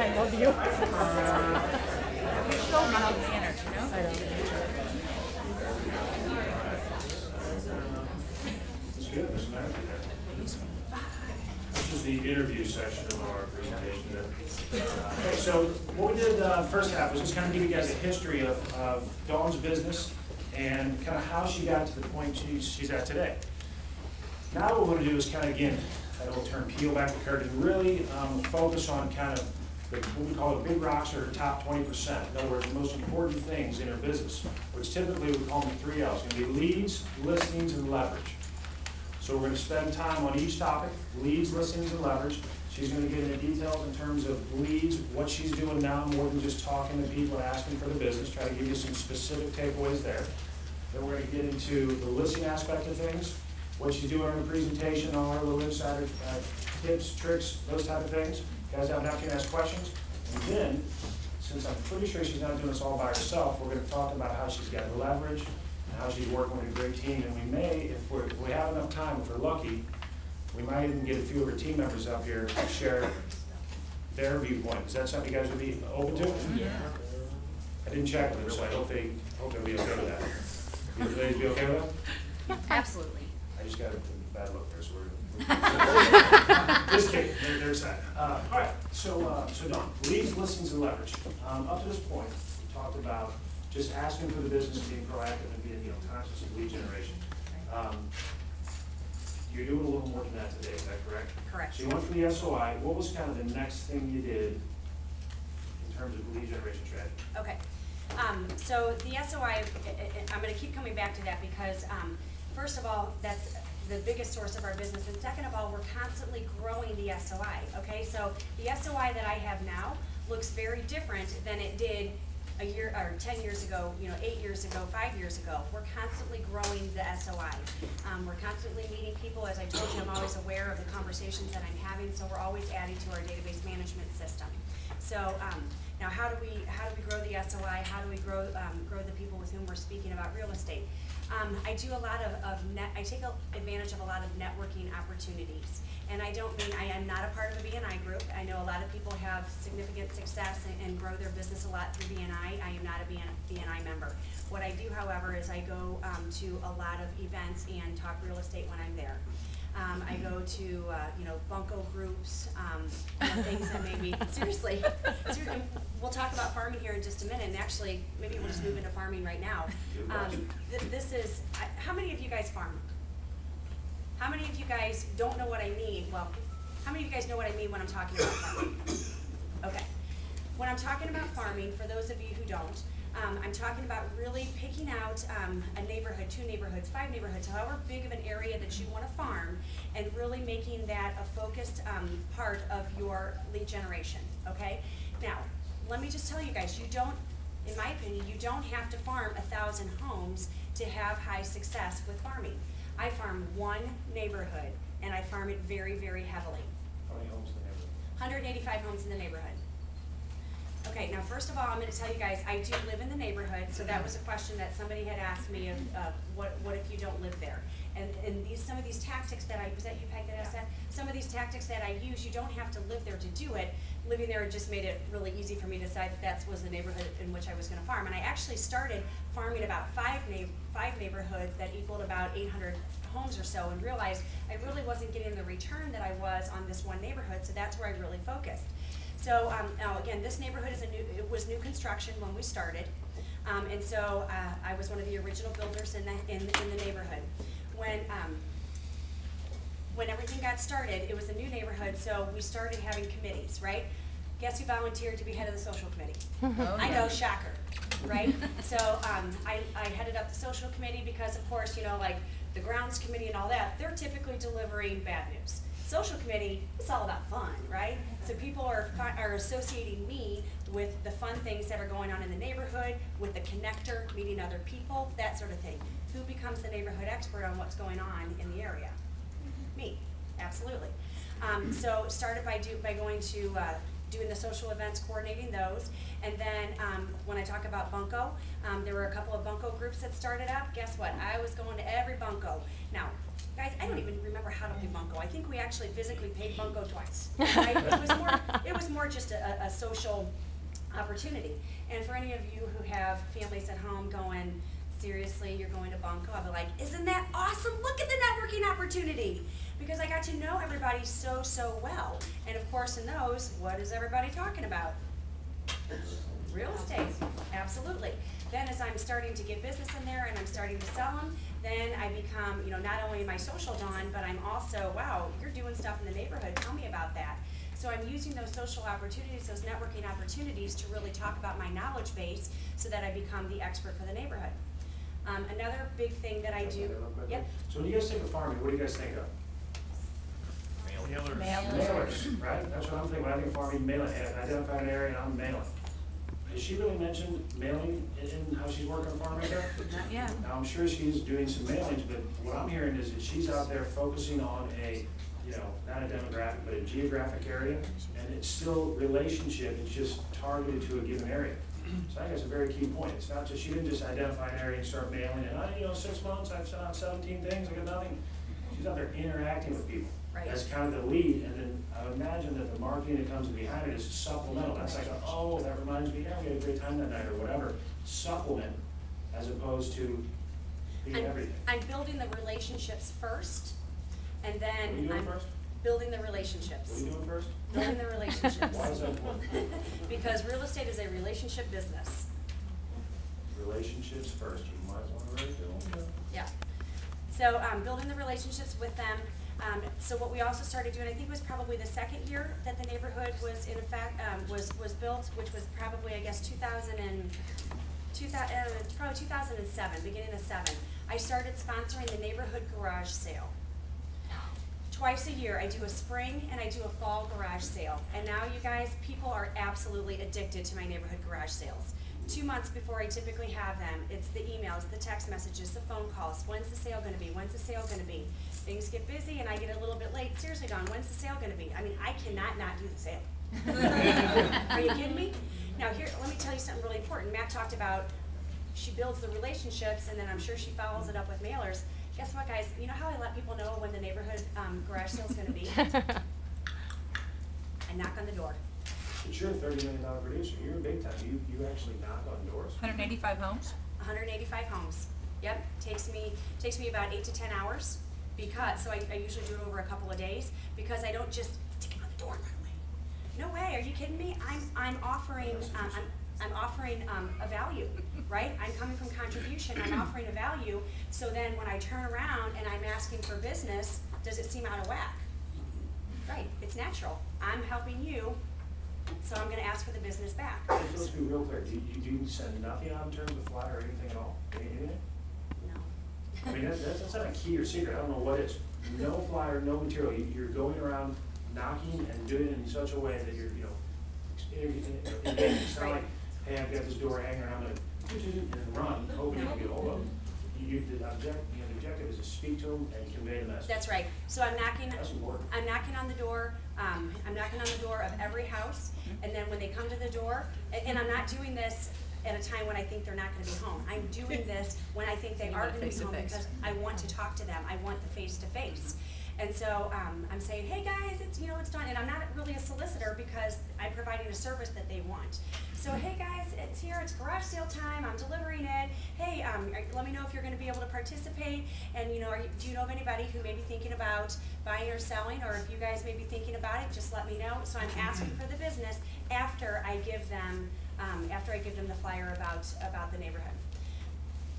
I love you. So mild mannered, you know? It's good. This is the interview section of our presentation. Okay, so what we did uh, first half was just kind of give you guys a history of, Dawn's business and kind of how she got to the point she's, she's at today. Now what we're gonna do is kind of, again, that old turn peel back the curtain, really um, focus on kind of the, what we call the big rocks or the top twenty percent. In other words, the most important things in her business, which typically we call them three Ls. It's gonna be leads, listings, and leverage. So we're gonna spend time on each topic, leads, listings, and leverage. She's gonna get into details in terms of leads, what she's doing now, more than just talking to people and asking for the business, try to give you some specific takeaways there. Then we're gonna get into the listing aspect of things, what she's doing in her presentation, all her little insider uh, tips, tricks, those type of things. Guys have an opportunity to ask questions. And then, since I'm pretty sure she's not doing this all by herself, we're gonna talk about how she's got the leverage, and how she's working with a great team, and we may, if we're, if we have enough time, if we're lucky, we might even get a few of her team members up here to share their viewpoint. Is that something you guys would be open to? Yeah. I didn't check with her, so I hope they, hope they'll be okay with that. You ladies be okay with that? Absolutely. Just got a bad look there, so we're. Just kidding, there, there's that. Uh, all right, so, uh, so Dawn, leads, listings, and leverage. Um, up to this point, we talked about just asking for the business, and being proactive, and being, you know, conscious of lead generation. Um, You're doing a little more than that today, is that correct? Correct. So you went from the SOI, what was kind of the next thing you did in terms of lead generation strategy? Okay, um, so the SOI, I'm gonna keep coming back to that because, um, first of all, that's the biggest source of our business, and second of all, we're constantly growing the SOI, okay? So the SOI that I have now looks very different than it did a year, or ten years ago, you know, eight years ago, five years ago. We're constantly growing the SOI. Um, we're constantly meeting people, as I told you, I'm always aware of the conversations that I'm having, so we're always adding to our database management system. So, um, now how do we, how do we grow the SOI? How do we grow, um, grow the people with whom we're speaking about real estate? Um, I do a lot of, of net, I take a- advantage of a lot of networking opportunities. And I don't mean, I am not a part of a BNI group. I know a lot of people have significant success and, and grow their business a lot through BNI. I am not a BNI member. What I do, however, is I go, um, to a lot of events and talk real estate when I'm there. Um, I go to, uh, you know, bunco groups, um, you know, things that maybe, seriously, seriously, we'll talk about farming here in just a minute, and actually, maybe we'll just move into farming right now. Um, th- this is, I- how many of you guys farm? How many of you guys don't know what I mean? Well, how many of you guys know what I mean when I'm talking about farming? Okay. When I'm talking about farming, for those of you who don't, um, I'm talking about really picking out, um, a neighborhood, two neighborhoods, five neighborhoods, however big of an area that you wanna farm, and really making that a focused, um, part of your lead generation, okay? Now, let me just tell you guys, you don't, in my opinion, you don't have to farm a thousand homes to have high success with farming. I farm one neighborhood, and I farm it very, very heavily. How many homes in the neighborhood? Hundred and eighty-five homes in the neighborhood. Okay, now, first of all, I'm gonna tell you guys, I do live in the neighborhood, so that was a question that somebody had asked me of, uh, what, what if you don't live there? And, and these, some of these tactics that I, was that you, Peg, that asked that? Some of these tactics that I use, you don't have to live there to do it. Living there just made it really easy for me to decide that that was the neighborhood in which I was gonna farm. And I actually started farming about five neigh- five neighborhoods that equaled about eight hundred homes or so, and realized I really wasn't getting the return that I was on this one neighborhood, so that's where I really focused. So, um, now, again, this neighborhood is a new, it was new construction when we started. Um, and so, uh, I was one of the original builders in the, in, in the neighborhood. When, um, when everything got started, it was a new neighborhood, so we started having committees, right? Guess who volunteered to be head of the social committee? Oh, I know, shocker, right? So, um, I, I headed up the social committee because of course, you know, like the grounds committee and all that, they're typically delivering bad news. Social committee, it's all about fun, right? So people are, are associating me with the fun things that are going on in the neighborhood, with the connector, meeting other people, that sort of thing. Who becomes the neighborhood expert on what's going on in the area? Me, absolutely. Um, so started by do, by going to, uh, doing the social events, coordinating those. And then, um, when I talk about Bunko, um, there were a couple of Bunko groups that started up. Guess what? I was going to every Bunko. Now, guys, I don't even remember how to play bunco. I think we actually physically played bunco twice. Right? It was more, it was more just a, a social opportunity. And for any of you who have families at home going, seriously, you're going to bunco, I'll be like, isn't that awesome? Look at the networking opportunity. Because I got to know everybody so, so well. And of course, in those, what is everybody talking about? Real estate, absolutely. Then as I'm starting to get business in there and I'm starting to sell them, then I become, you know, not only my social dawn, but I'm also, wow, you're doing stuff in the neighborhood, tell me about that. So I'm using those social opportunities, those networking opportunities to really talk about my knowledge base so that I become the expert for the neighborhood. Um, another big thing that I do, yep, So when you guys think of farming, what do you guys think of? Mailers. Mailers, right? That's what I'm thinking, when I think of farming, mailing, and identify an area and I'm mailing. Has she really mentioned mailing in, in how she's working farm right there? Not yet. Now, I'm sure she's doing some mailings, but what I'm hearing is that she's out there focusing on a, you know, not a demographic, but a geographic area, and it's still relationship, it's just targeted to a given area. So I think that's a very key point, it's not just, she didn't just identify an area and start mailing, and I, you know, six months, I've sent out seventeen things, I got nothing. She's out there interacting with people. Right. As kind of the lead, and then I would imagine that the marketing that comes behind it is supplemental, that's like, oh, that reminds me, yeah, we had a great time that night, or whatever. Supplement, as opposed to being I'm, everything. I'm building the relationships first, and What are you then doing I'm first? building the What are relationships. you doing first? Building the relationships. Why is that important? Because real estate is a relationship business. Relationships first, you might as well write it. Yeah. So, um, building the relationships with them. Um, so what we also started doing, I think was probably the second year that the neighborhood was in effect, um, was, was built, which was probably, I guess, two thousand and, two thou- uh, probably two thousand and seven, beginning of seven. I started sponsoring the neighborhood garage sale. Twice a year, I do a spring and I do a fall garage sale. And now, you guys, people are absolutely addicted to my neighborhood garage sales. Two months before I typically have them, it's the emails, the text messages, the phone calls. When's the sale gonna be? When's the sale gonna be? Things get busy and I get a little bit late. Seriously, Dawn, when's the sale gonna be? I mean, I cannot not do the sale. Are you kidding me? Now, here, let me tell you something really important. Matt talked about she builds the relationships and then I'm sure she follows it up with mailers. Guess what, guys? You know how I let people know when the neighborhood um, garage is gonna be? I knock on the door. But you're a thirty million dollar producer, you're a big time, you, you actually knock on doors. Hundred and eighty-five homes? 185 homes. Yep, takes me, takes me about eight to 10 hours because, so I, I usually do it over a couple of days because I don't just stick it on the door and run away. No way, are you kidding me? I'm, I'm offering, um, I'm, I'm offering, um, a value, right? I'm coming from contribution, I'm offering a value, so then when I turn around and I'm asking for business, does it seem out of whack? Right, it's natural. I'm helping you, so I'm gonna ask for the business back. Let's be real clear, do you, do you send nothing on terms of flyer or anything at all, anything? No. I mean, that's, that's not a key or secret, I don't know what is. No flyer, no material, You- you're going around knocking and doing it in such a way that you're, you know, it's not like, hey, I've got this door hanger, I'm gonna, and then run, hoping you can get hold of them. You, the object, you know, the objective is to speak to them and convey the message. That's right. So I'm knocking, That's important. I'm knocking on the door, um, I'm knocking on the door of every house, and then when they come to the door, and, and I'm not doing this at a time when I think they're not gonna be home. I'm doing this when I think they You are gonna be home because I want to talk to them, I want the face to face. And so, um, I'm saying, hey guys, it's, you know, it's done, and I'm not really a solicitor because I'm providing a service that they want. So, hey guys, it's here, it's garage sale time, I'm delivering it, hey, um, let me know if you're gonna be able to participate, and, you know, you, do you know of anybody who may be thinking about buying or selling, or if you guys may be thinking about it, just let me know. So I'm asking for the business after I give them, um, after I give them the flyer about, about the neighborhood.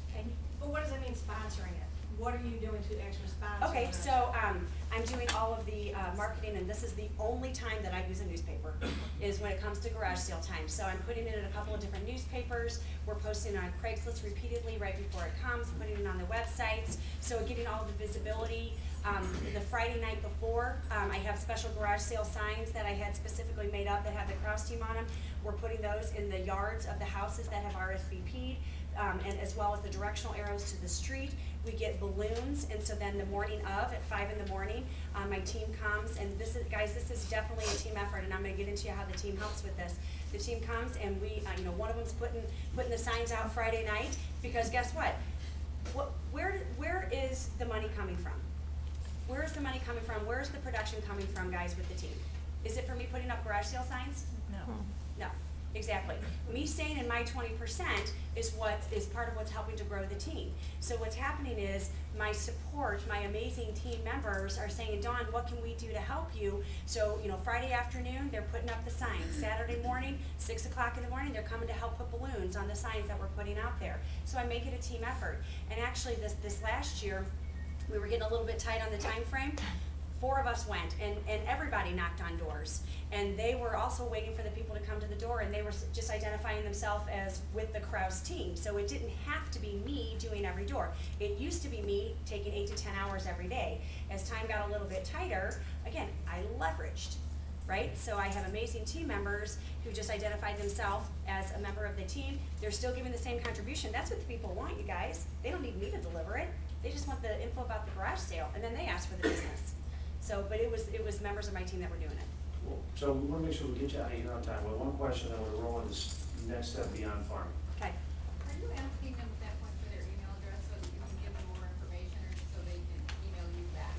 Okay? But what does that mean sponsoring it? What are you doing to actually it? Okay, so, um, I'm doing all of the, uh, marketing, and this is the only time that I use a newspaper, is when it comes to garage sale time. So I'm putting it in a couple of different newspapers, we're posting on Craigslist repeatedly right before it comes, putting it on the websites, so getting all the visibility. Um, the Friday night before, um, I have special garage sale signs that I had specifically made up that have the Krause team on them. We're putting those in the yards of the houses that have RSVP'd, um, and as well as the directional arrows to the street. We get balloons, and so then the morning of, at five in the morning, uh, my team comes, and this is, guys, this is definitely a team effort, and I'm gonna get into how the team helps with this. The team comes and we, uh, you know, one of them's putting, putting the signs out Friday night, because guess what? What, where, where is the money coming from? Where's the money coming from? Where's the production coming from, guys, with the team? Is it for me putting up garage sale signs? No. Exactly. Me staying in my twenty percent is what, is part of what's helping to grow the team. So what's happening is, my support, my amazing team members are saying, Dawn, what can we do to help you? So, you know, Friday afternoon, they're putting up the signs. Saturday morning, six o'clock in the morning, they're coming to help put balloons on the signs that we're putting out there. So I make it a team effort. And actually, this, this last year, we were getting a little bit tight on the time frame. Four of us went, and, and everybody knocked on doors. And they were also waiting for the people to come to the door, and they were just identifying themselves as with the Krause team. So it didn't have to be me doing every door. It used to be me taking eight to ten hours every day. As time got a little bit tighter, again, I leveraged, right? So I have amazing team members who just identified themselves as a member of the team. They're still giving the same contribution. That's what the people want, you guys. They don't need me to deliver it. They just want the info about the garage sale, and then they ask for the business. So, but it was, it was members of my team that were doing it. Cool. So we wanna make sure we get you out of here on time. Well, one question, then we're rolling this next step beyond farming. Okay. Are you asking them at that point for their email address so that you can give them more information or so they can email you back?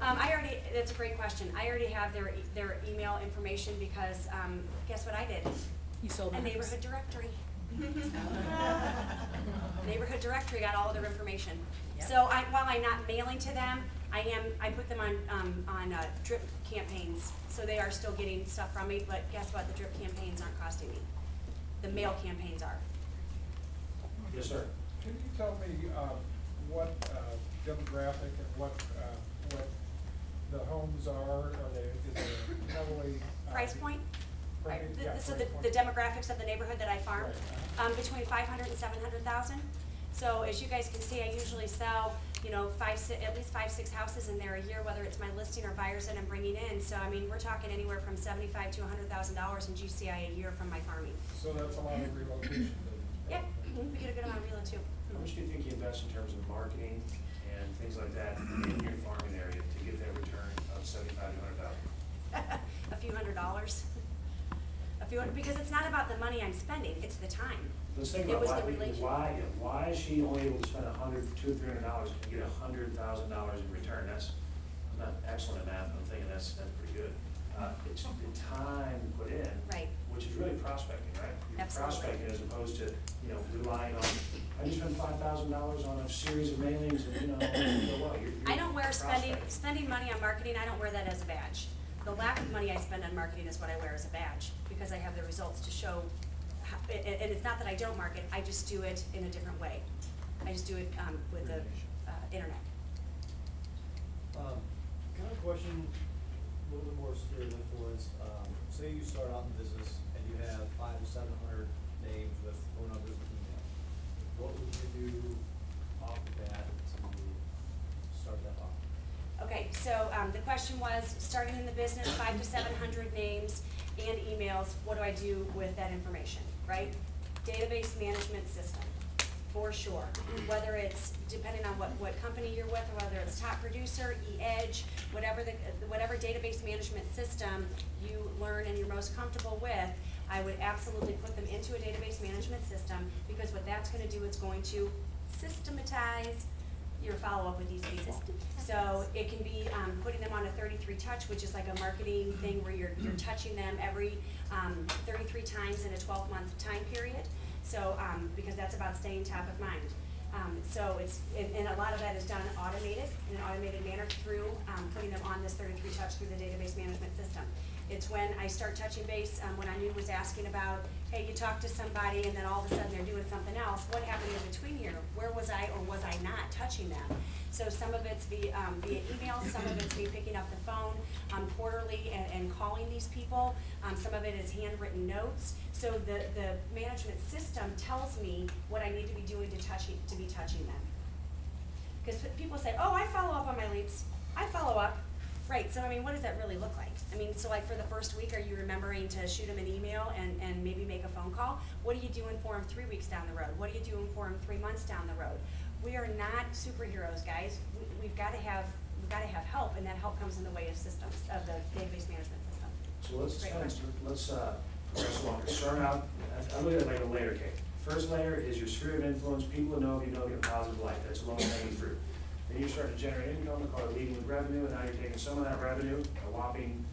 Um, I already, that's a great question. I already have their, e- their email information because, um, guess what I did? You sold A them. neighborhood directory. Neighborhood directory got all of their information. Yep. So I, while I'm not mailing to them, I am, I put them on, um, on, uh, drip campaigns. So they are still getting stuff from me, but guess what? The drip campaigns aren't costing me. The mail campaigns are. Yes, sir. Can you tell me, uh, what, uh, demographic and what, uh, what the homes are, are they, is it heavily? uh, Price point? Right, the- yeah, So the, the demographics of the neighborhood that I farm, Right, um, between five hundred and seven hundred thousand. So as you guys can see, I usually sell, you know, five, si- at least five, six houses in there a year, whether it's my listing or buyers that I'm bringing in. So I mean, we're talking anywhere from seventy-five to a hundred thousand dollars in GCI a year from my farming. So that's a lot of relocation. then. Yep, mhm, we get a good amount of real too. How much do you think you invest in terms of marketing and things like that in your farming area to get that return of seventy-five to hundred thousand? A few hundred dollars. A few, hundred- because it's not about the money I'm spending, it's the time. Let's think about why, why, why is she only able to spend a hundred, two, three hundred dollars and get a hundred thousand dollars in return? That's, I'm not excellent at math, I'm thinking that's, that's pretty good. Uh, it's the time put in. Right. Which is really prospecting, right? You're Absolutely. prospecting as opposed to, you know, relying on, I just spent five thousand dollars on a series of mailings and, you know, so what, you're, you're I don't wear spending, spending money on marketing, I don't wear that as a badge. The lack of money I spend on marketing is what I wear as a badge, because I have the results to show, how- and, and it's not that I don't market, I just do it in a different way. I just do it, um, with the, uh, internet. Um, kind of question, a little bit more serious influence, um, say you start out in business and you have five to seven hundred names with phone numbers and email. What would you do off the bat to start that off? Okay, so, um, the question was, starting in the business, five to seven hundred names and emails, what do I do with that information, right? Database management system, for sure. Whether it's, depending on what, what company you're with, or whether it's top producer, eEdge, whatever the, whatever database management system you learn and you're most comfortable with, I would absolutely put them into a database management system, because what that's gonna do, it's going to systematize your follow-up with these people. So it can be, um, putting them on a thirty-three touch, which is like a marketing thing where you're, you're touching them every, um, thirty-three times in a twelve-month time period. So, um, because that's about staying top of mind. Um, so it's, and, a lot of that is done automated, in an automated manner through, um, putting them on this thirty-three touch through the database management system. It's when I start touching base, um, when knew was asking about, hey, you talk to somebody and then all of a sudden they're doing something else, what happened in between here? Where was I or was I not touching them? So some of it's via, um, via email, some of it's me picking up the phone, um, quarterly and, and calling these people. Um, some of it is handwritten notes. So the, the management system tells me what I need to be doing to touching, to be touching them. Because people say, oh, I follow up on my leads, I follow up. Right, so I mean, what does that really look like? I mean, so like for the first week, are you remembering to shoot them an email and, and maybe make a phone call? What are you doing for them three weeks down the road? What are you doing for them three months down the road? We are not superheroes, guys. We, we've gotta have, we've gotta have help, and that help comes in the way of systems, of the database management. So let's, Great kind of- question. let's, uh, progress along. Start out, I, look at it like a layer cake. First layer is your sphere of influence, people who know if you know you a positive light, that's low hanging fruit. Then you start to generate income, we call it leading with revenue, and now you're taking some of that revenue, a whopping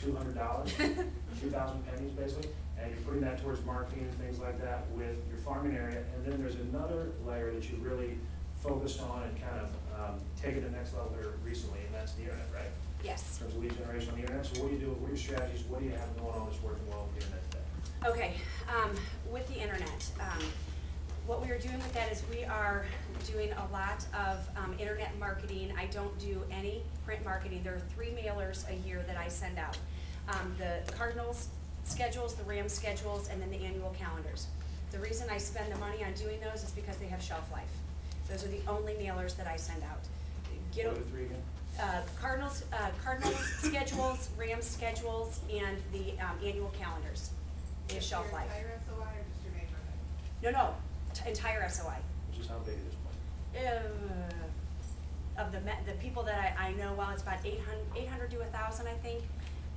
two hundred dollars, two thousand pennies basically, and you're putting that towards marketing and things like that with your farming area. And then there's another layer that you really focused on and kind of um, taken to the next level here recently, and that's the internet, right? Yes. In terms of lead generation on the internet, so what do you do, what are your strategies, what do you have going on that's working well with the internet today? Okay, um, with the internet, um, what we are doing with that is we are doing a lot of, um, internet marketing. I don't do any print marketing. There are three mailers a year that I send out. Um, the Cardinals schedules, the Rams schedules, and then the annual calendars. The reason I spend the money on doing those is because they have shelf life. Those are the only mailers that I send out. Get What are the three again? Uh, Cardinals, uh, Cardinals schedules, Rams schedules, and the, um, annual calendars. They have shelf life. Entire SOI or just your neighborhood? No, no, t- entire SOI. Which is how big it is, point? Uh, Of the, me- the people that I, I know, well, it's about eight hun- eight hundred to a thousand, I think.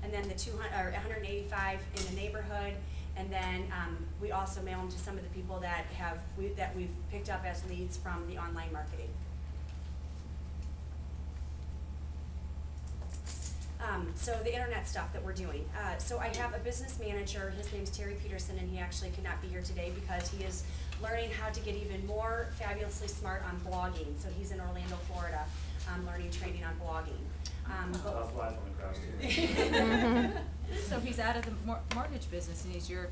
And then the two hun- or hundred and eighty-five in the neighborhood. And then, um, we also mail them to some of the people that have, we, that we've picked up as leads from the online marketing. Um, so the internet stuff that we're doing. Uh, so I have a business manager, his name's Terry Peterson, and he actually could not be here today because he is learning how to get even more fabulously smart on blogging. So he's in Orlando, Florida, um, learning training on blogging. Um, Tough life on the cross too. So he's out of the mor- mortgage business and he's your,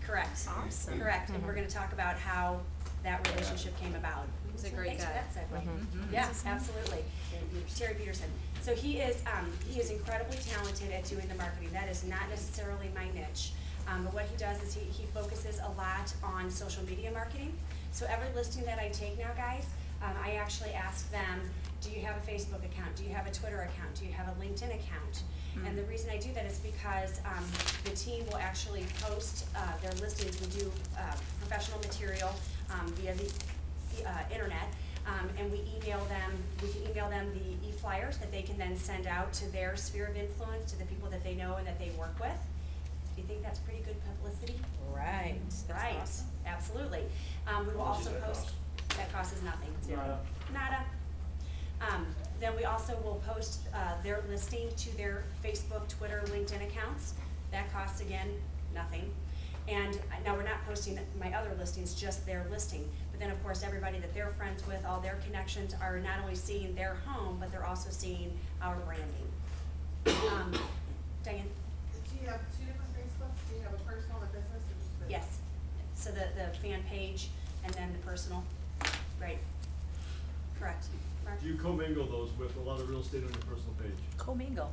Correct. Awesome. Correct, and we're gonna talk about how that relationship came about. He's a great Thanks for guy. that segue. Mhm. Yeah, What's his absolutely. Terry Peterson. So he is, um, he is incredibly talented at doing the marketing. That is not necessarily my niche. Um, but what he does is he, he focuses a lot on social media marketing. So every listing that I take now, guys, um, I actually ask them, do you have a Facebook account? Do you have a Twitter account? Do you have a LinkedIn account? And the reason I do that is because, um, the team will actually post, uh, their listings, we do, uh, professional material, um, via the, the, internet. Um, and we email them, we can email them the e-flyers that they can then send out to their sphere of influence, to the people that they know and that they work with. Do you think that's pretty good publicity? right, that's Right, awesome. absolutely. Um, we will also that post, cost? that costs us nothing, zero. Nada. Nada. Um, then we also will post, uh, their listing to their Facebook, Twitter, LinkedIn accounts. That costs again, nothing. And uh, now we're not posting my other listings, just their listing. But then, of course, everybody that they're friends with, all their connections are not only seeing their home, but they're also seeing our branding. Um, Diane? Do you have two different Facebooks? Do you have a personal and a business or just business? Yes, so the, the fan page and then the personal, right, correct. Mark? Do you commingle those with a lot of real estate on your personal page? Commingle.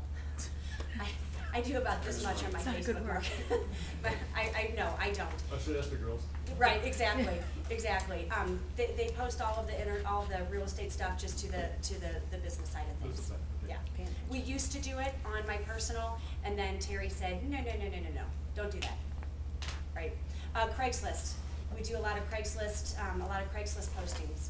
I, I do about this much on my It's not good Facebook, word. Mark. But I, I, no, I don't. I should ask the girls. Right, exactly, exactly. Um, they, they post all of the inter, all the real estate stuff just to the, to the, the business side of things. Business side, okay. Yeah. We used to do it on my personal, and then Terry said, no, no, no, no, no, no, don't do that. Right. Uh, Craigslist, we do a lot of Craigslist, um, a lot of Craigslist postings.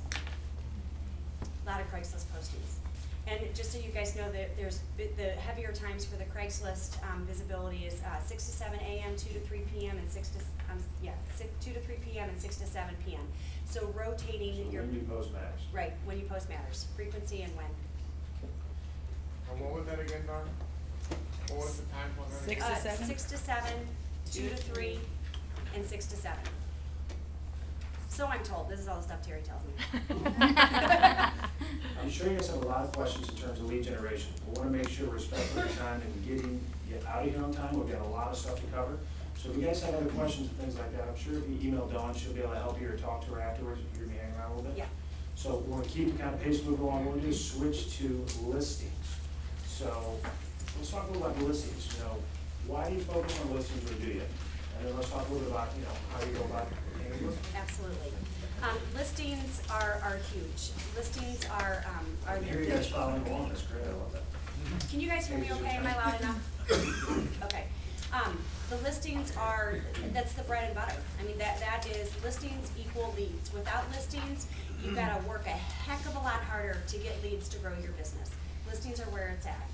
A Lot of Craigslist postings. And just so you guys know, that there's, the heavier times for the Craigslist, um, visibility is, uh, six to seven AM, two to three PM, and six to, um, yeah, six, two to three PM and six to seven PM. So So rotating your, when you post matters. right, when you post matters, frequency and when. And what was that again, Dawn? What was the time for that? Six Uh, to seven? Six to seven, two to three, and six to seven. So I'm told, this is all the stuff Terry tells me. I'm sure you guys have a lot of questions in terms of lead generation. We wanna make sure we're respectful of your time and getting you out of here on time. We've got a lot of stuff to cover. So if you guys have other questions and things like that, I'm sure if you email Dawn, she'll be able to help you or talk to her afterwards, if you're gonna be hanging around a little bit. Yeah. So we wanna keep the kind of pace moving along. What we'll do is switch to listings. So let's talk a little about listings, you know, why do you focus on listings or do you? And then let's talk a little bit about, you know, how you go about handling listings. Absolutely. Um, listings are, are huge. Listings are, um, are. I you guys following along, that's great, I love that. Can you guys hear me okay? Am I loud enough? Okay. Um, the listings are, that's the bread and butter. I mean, that, that is, listings equal leads. Without listings, you've gotta work a heck of a lot harder to get leads to grow your business. Listings are where it's at.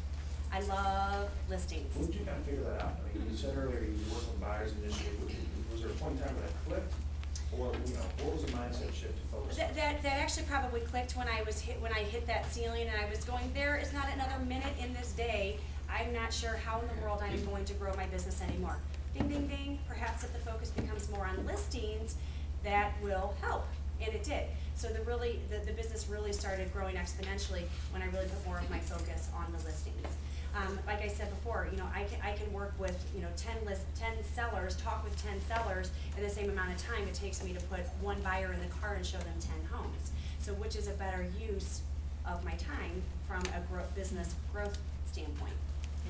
I love listings. When did you kind of figure that out? I mean, you said earlier you work with buyers initially, was there a point in time when that clicked? Or, you know, what was the mindset shift to focus on? That, that, that actually probably clicked when I was hit, when I hit that ceiling and I was going, there is not another minute in this day. I'm not sure how in the world I am going to grow my business anymore. Ding, ding, ding, perhaps if the focus becomes more on listings, that will help, and it did. So the really, the, the business really started growing exponentially when I really put more of my focus on the listings. Um, like I said before, you know, I can, I can work with, you know, ten list, ten sellers, talk with ten sellers in the same amount of time it takes me to put one buyer in the car and show them ten homes. So which is a better use of my time from a grow, business growth standpoint?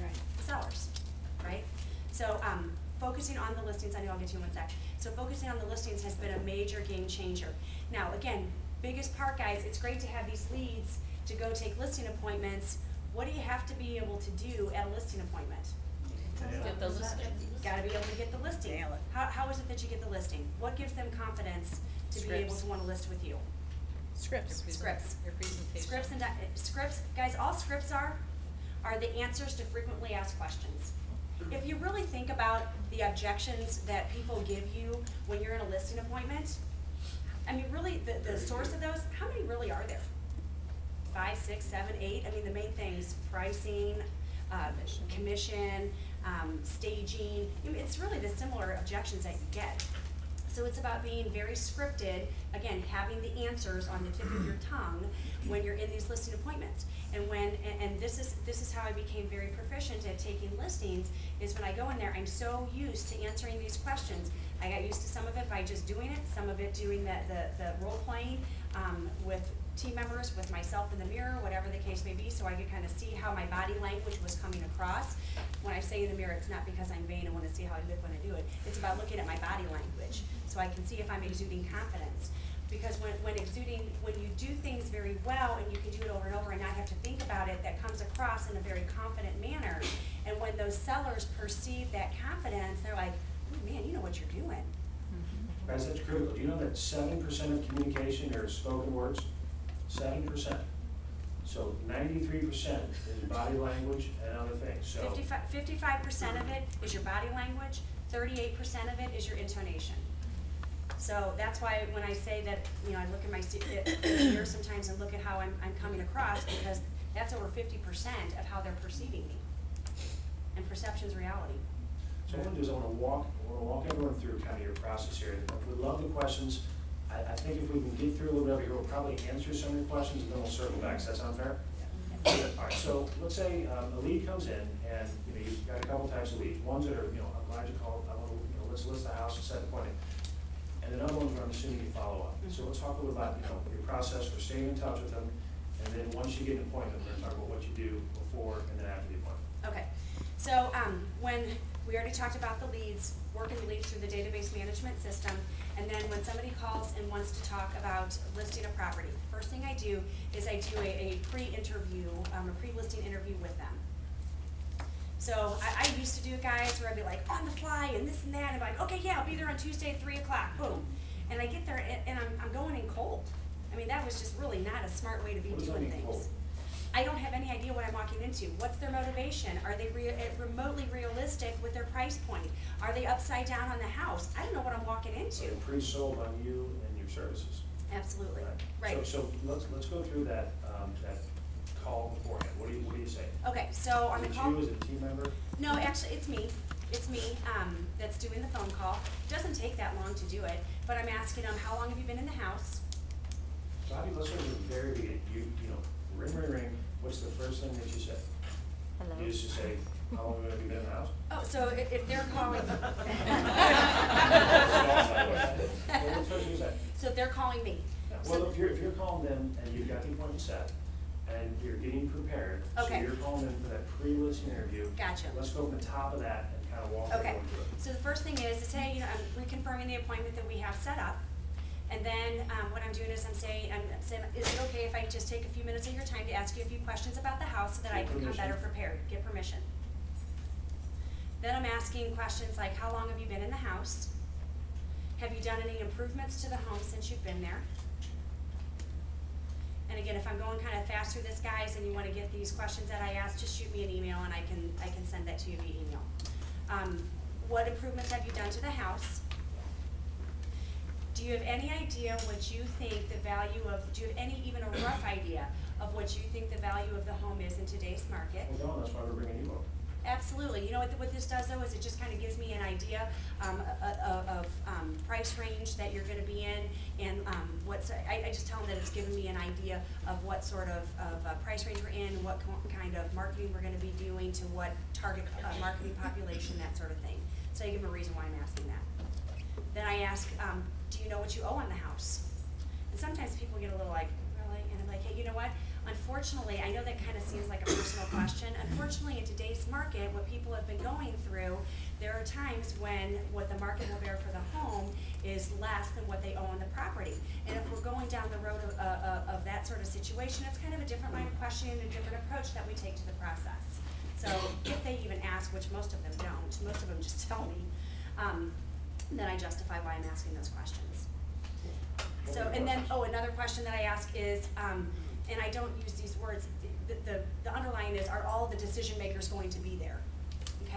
Right. sellers, right? So, um, focusing on the listings, I know I'll get to you in one sec. So focusing on the listings has been a major game changer. Now, again, biggest part, guys, it's great to have these leads to go take listing appointments. What do you have to be able to do at a listing appointment? Get the listing. Gotta be able to get the listing. Nail it. How, how is it that you get the listing? What gives them confidence to be able to wanna list with you? Scripts. Scripts. Your presentation. Scripts and, di- eh, scripts, guys, all scripts are, are the answers to frequently asked questions. If you really think about the objections that people give you when you're in a listing appointment, I mean, really, the, the source of those, how many really are there? Five, six, seven, eight, I mean, the main things, pricing, uh, commission, um, staging, I mean, it's really the similar objections that you get. So it's about being very scripted, again, having the answers on the tip of your tongue when you're in these listing appointments. And when, and, and this is, this is how I became very proficient at taking listings, is when I go in there, I'm so used to answering these questions. I got used to some of it by just doing it, some of it doing the, the, the role playing, um, with team members, with myself in the mirror, whatever the case may be, so I could kind of see how my body language was coming across. When I say in the mirror, it's not because I'm vain and wanna see how I look when I do it, it's about looking at my body language, so I can see if I'm exuding confidence. Because when, when exuding, when you do things very well and you can do it over and over and not have to think about it, that comes across in a very confident manner. And when those sellers perceive that confidence, they're like, "Ooh, man, you know what you're doing. That's critical. Do you know that seven percent of communication are spoken words? Seven percent. So ninety-three percent is body language and other things, so. Fifty-five, fifty-five percent of it is your body language, thirty-eight percent of it is your intonation. So that's why when I say that, you know, I look at my mirror sometimes and look at how I'm, I'm coming across, because that's over fifty percent of how they're perceiving me. And perception's reality. So what I wanna do is I wanna walk, I wanna walk everyone through kind of your process here. We love the questions. I, I think if we can get through a little bit here, we'll probably answer some of your questions and then we'll circle back. Does that sound fair? Yeah. All right, so let's say, um, a lead comes in and, you know, you've got a couple types of leads. Ones that are, you know, I'm glad you called, I want to, you know, let's list the house and set the appointment. And then other ones where I'm assuming you follow up. So let's talk a little about, you know, your process for staying in touch with them. And then once you get an appointment, we're gonna talk about what you do before and then after the appointment. Okay, so, um, when, we already talked about the leads, working the leads through the database management system, and then when somebody calls and wants to talk about listing a property, first thing I do is I do a, a pre-interview, um, a pre-listing interview with them. So I, I used to do it, guys, where I'd be like, on the fly, and this and that, and I'm like, okay, yeah, I'll be there on Tuesday at three o'clock, boom. And I get there, and, and I'm, I'm going in cold. I mean, that was just really not a smart way to be What doing things. cold? I don't have any idea what I'm walking into. What's their motivation? Are they rea- eh, remotely realistic with their price point? Are they upside down on the house? I don't know what I'm walking into. They're pre-sold on you and your services. Absolutely, Right. right. So, so let's, let's go through that, um, that call beforehand. What do you, what do you say? Okay, so on the Is it call. you, it a team member? No, actually, it's me. It's me, um, that's doing the phone call. It doesn't take that long to do it, but I'm asking them, how long have you been in the house? Bobby, let's at the very beginning. You, you know, ring, ring, ring. What's the first thing that you say? Hello. You used to say, how long have you been in the house? Oh, so if, if they're calling. Well, what's the first thing you say? So if they're calling me. Yeah, So- Well, if you're, if you're calling them and you've got the appointment set, and you're getting prepared, so Okay. you're calling them for that pre-listing interview. Gotcha. Let's go from the top of that and kind of walk Okay, everyone through it. so the first thing is, is hey, you know, I'm reconfirming the appointment that we have set up. And then, um, what I'm doing is I'm saying, I'm saying, is it okay if I just take a few minutes of your time to ask you a few questions about the house so that I Get can come better prepared, get permission? Then I'm asking questions like, how long have you been in the house? Have you done any improvements to the home since you've been there? And again, if I'm going kind of fast through this, guys, and you wanna get these questions that I asked, just shoot me an email and I can, I can send that to you via email. Um, what improvements have you done to the house? Do you have any idea what you think the value of, do you have any, even a rough idea of what you think the value of the home is in today's market? Well, Dawn, that's why we're bringing you up. Absolutely. You know what, what this does though, is it just kind of gives me an idea, um, of, um, price range that you're gonna be in and, um, what's, I, I just tell them that it's giving me an idea of what sort of, of, uh, price range we're in, what kind of marketing we're gonna be doing to what target, uh, marketing population, that sort of thing. So I give them a reason why I'm asking that. Then I ask, um, do you know what you owe on the house? And sometimes people get a little like, really? And I'm like, hey, you know what? Unfortunately, I know that kind of seems like a personal question. Unfortunately, in today's market, what people have been going through, there are times when what the market will bear for the home is less than what they owe on the property. And if we're going down the road of, uh, of that sort of situation, it's kind of a different line of questioning, a different approach that we take to the process. So if they even ask, which most of them don't, most of them just tell me, um, then I justify why I'm asking those questions. So, and then, oh, another question that I ask is, um, and I don't use these words, the, the, the underlying is, are all the decision makers going to be there?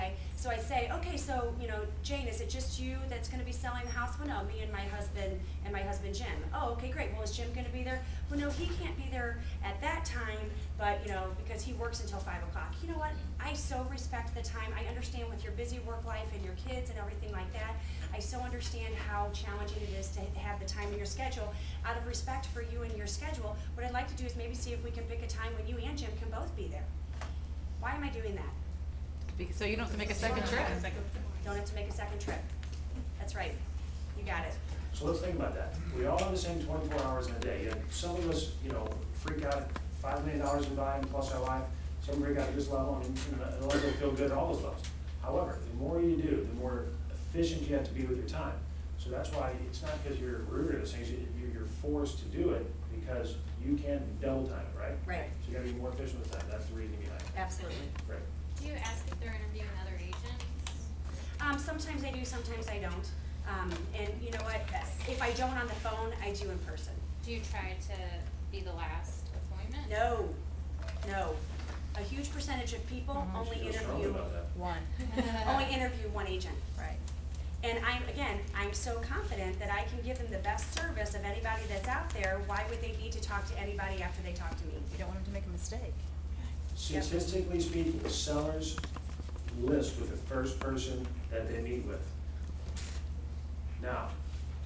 Okay, so I say, okay, so, you know, Jane, is it just you that's gonna be selling the house? Well, no, me and my husband, and my husband Jim. Oh, okay, great, well, is Jim gonna be there? Well, no, he can't be there at that time, but, you know, because he works until five o'clock. You know what, I so respect the time, I understand with your busy work life and your kids and everything like that, I so understand how challenging it is to have the time in your schedule. Out of respect for you and your schedule, what I'd like to do is maybe see if we can pick a time when you and Jim can both be there. Why am I doing that? Because, so you don't have to make a second trip. Don't have to make a second trip. That's right. You got it. So let's think about that. We all have the same twenty-four hours in a day. Yet Some of us, you know, freak out at five million dollars in volume plus our life. Some freak out at this level and, and the others will feel good at all those levels. However, the more you do, the more efficient you have to be with your time. So that's why it's not because you're rude or those things, you- you're forced to do it because you can double time it, right? Right. So you gotta be more efficient with time. That's the reason behind it. Absolutely. Great. Do you ask if they're interviewing other agents? Um, sometimes I do, sometimes I don't. Um, and you know what? If I don't on the phone, I do in person. Do you try to be the last appointment? No, no. A huge percentage of people Mhm. only interview. One. only interview one agent. Right. And I'm, again, I'm so confident that I can give them the best service of anybody that's out there. Why would they need to talk to anybody after they talk to me? You don't want them to make a mistake. Yep. Statistically speaking, the sellers list with the first person that they meet with. Now,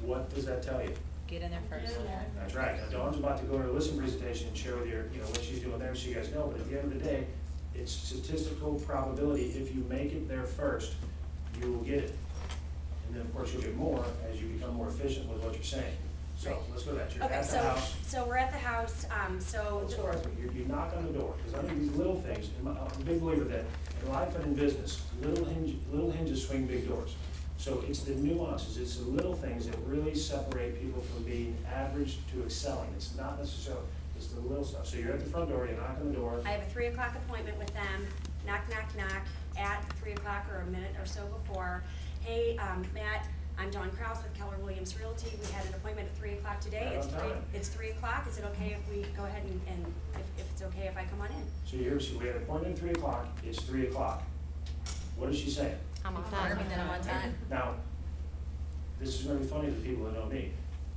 what does that tell you? Get in there first. That's right, now Dawn's about to go to her listing presentation and share with you, you know, what she's doing there, so you guys know, but at the end of the day, it's statistical probability, if you make it there first, you will get it. And then, of course, you'll get more as you become more efficient with what you're saying. So, let's go to that, you're Okay, at the so, house. so we're at the house, um, so. Let's you, you knock on the door, because I think these little things, and I'm a big believer that in life and in business, little hinge, little hinges swing big doors. So it's the nuances, it's the little things that really separate people from being average to excelling. It's not necessarily, it's the little stuff. So you're at the front door, you knock on the door, I have a three o'clock appointment with them, knock, knock, knock, at three o'clock or a minute or so before. Hey, um, Matt, I'm Dawn Krause with Keller Williams Realty, we had an appointment at three o'clock today, Right it's three, it's three o'clock, is it okay if we go ahead and, and if, if it's okay if I come on in? so you're, so we have an appointment at three o'clock, it's three o'clock. What is she saying? I'm on time, and then I'm on time. Now, this is gonna be funny to people that know me.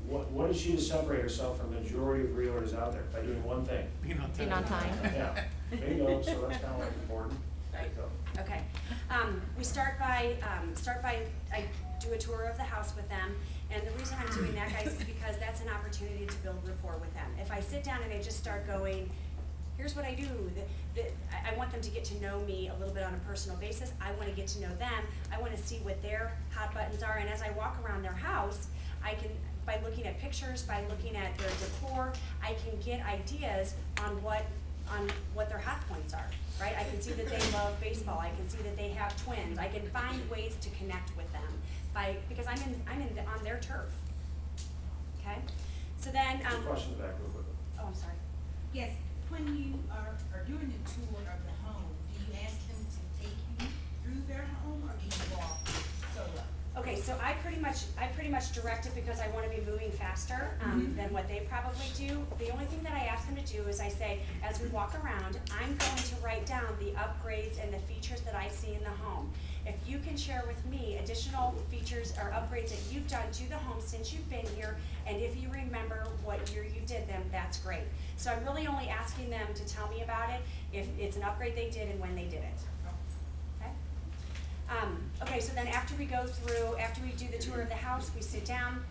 What, what is she to separate herself from the majority of realtors out there by doing one thing? Being on time. Being on time. Yeah, bingo, so that's kinda like important. There you. Okay, um, we start by, um, start by, I do a tour of the house with them, and the reason I'm doing that, guys, is because that's an opportunity to build rapport with them. If I sit down and I just start going, here's what I do, the, the, I, want them to get to know me a little bit on a personal basis, I wanna get to know them, I wanna see what their hot buttons are, and as I walk around their house, I can, by looking at pictures, by looking at their decor, I can get ideas on what, on what their hot points are, right? I can see that they love baseball, I can see that they have twins, I can find ways to connect with them by, because I'm in, I'm in, the- on their turf. Okay, so then, Just a um, question in the back real quick. oh, I'm sorry. Yes, when you are, are doing the tour of the home, do you ask them to take you through their home or do you walk solo? Okay, so I pretty much, I pretty much direct it because I wanna be moving faster, um, than what they probably do. The only thing that I ask them to do is I say, as we walk around, I'm going to write down the upgrades and the features that I see in the home. If you can share with me additional features or upgrades that you've done to the home since you've been here, and if you remember what year you did them, that's great. So I'm really only asking them to tell me about it, if it's an upgrade they did and when they did it. Um, okay, so then after we go through, after we do the tour of the house, we sit down.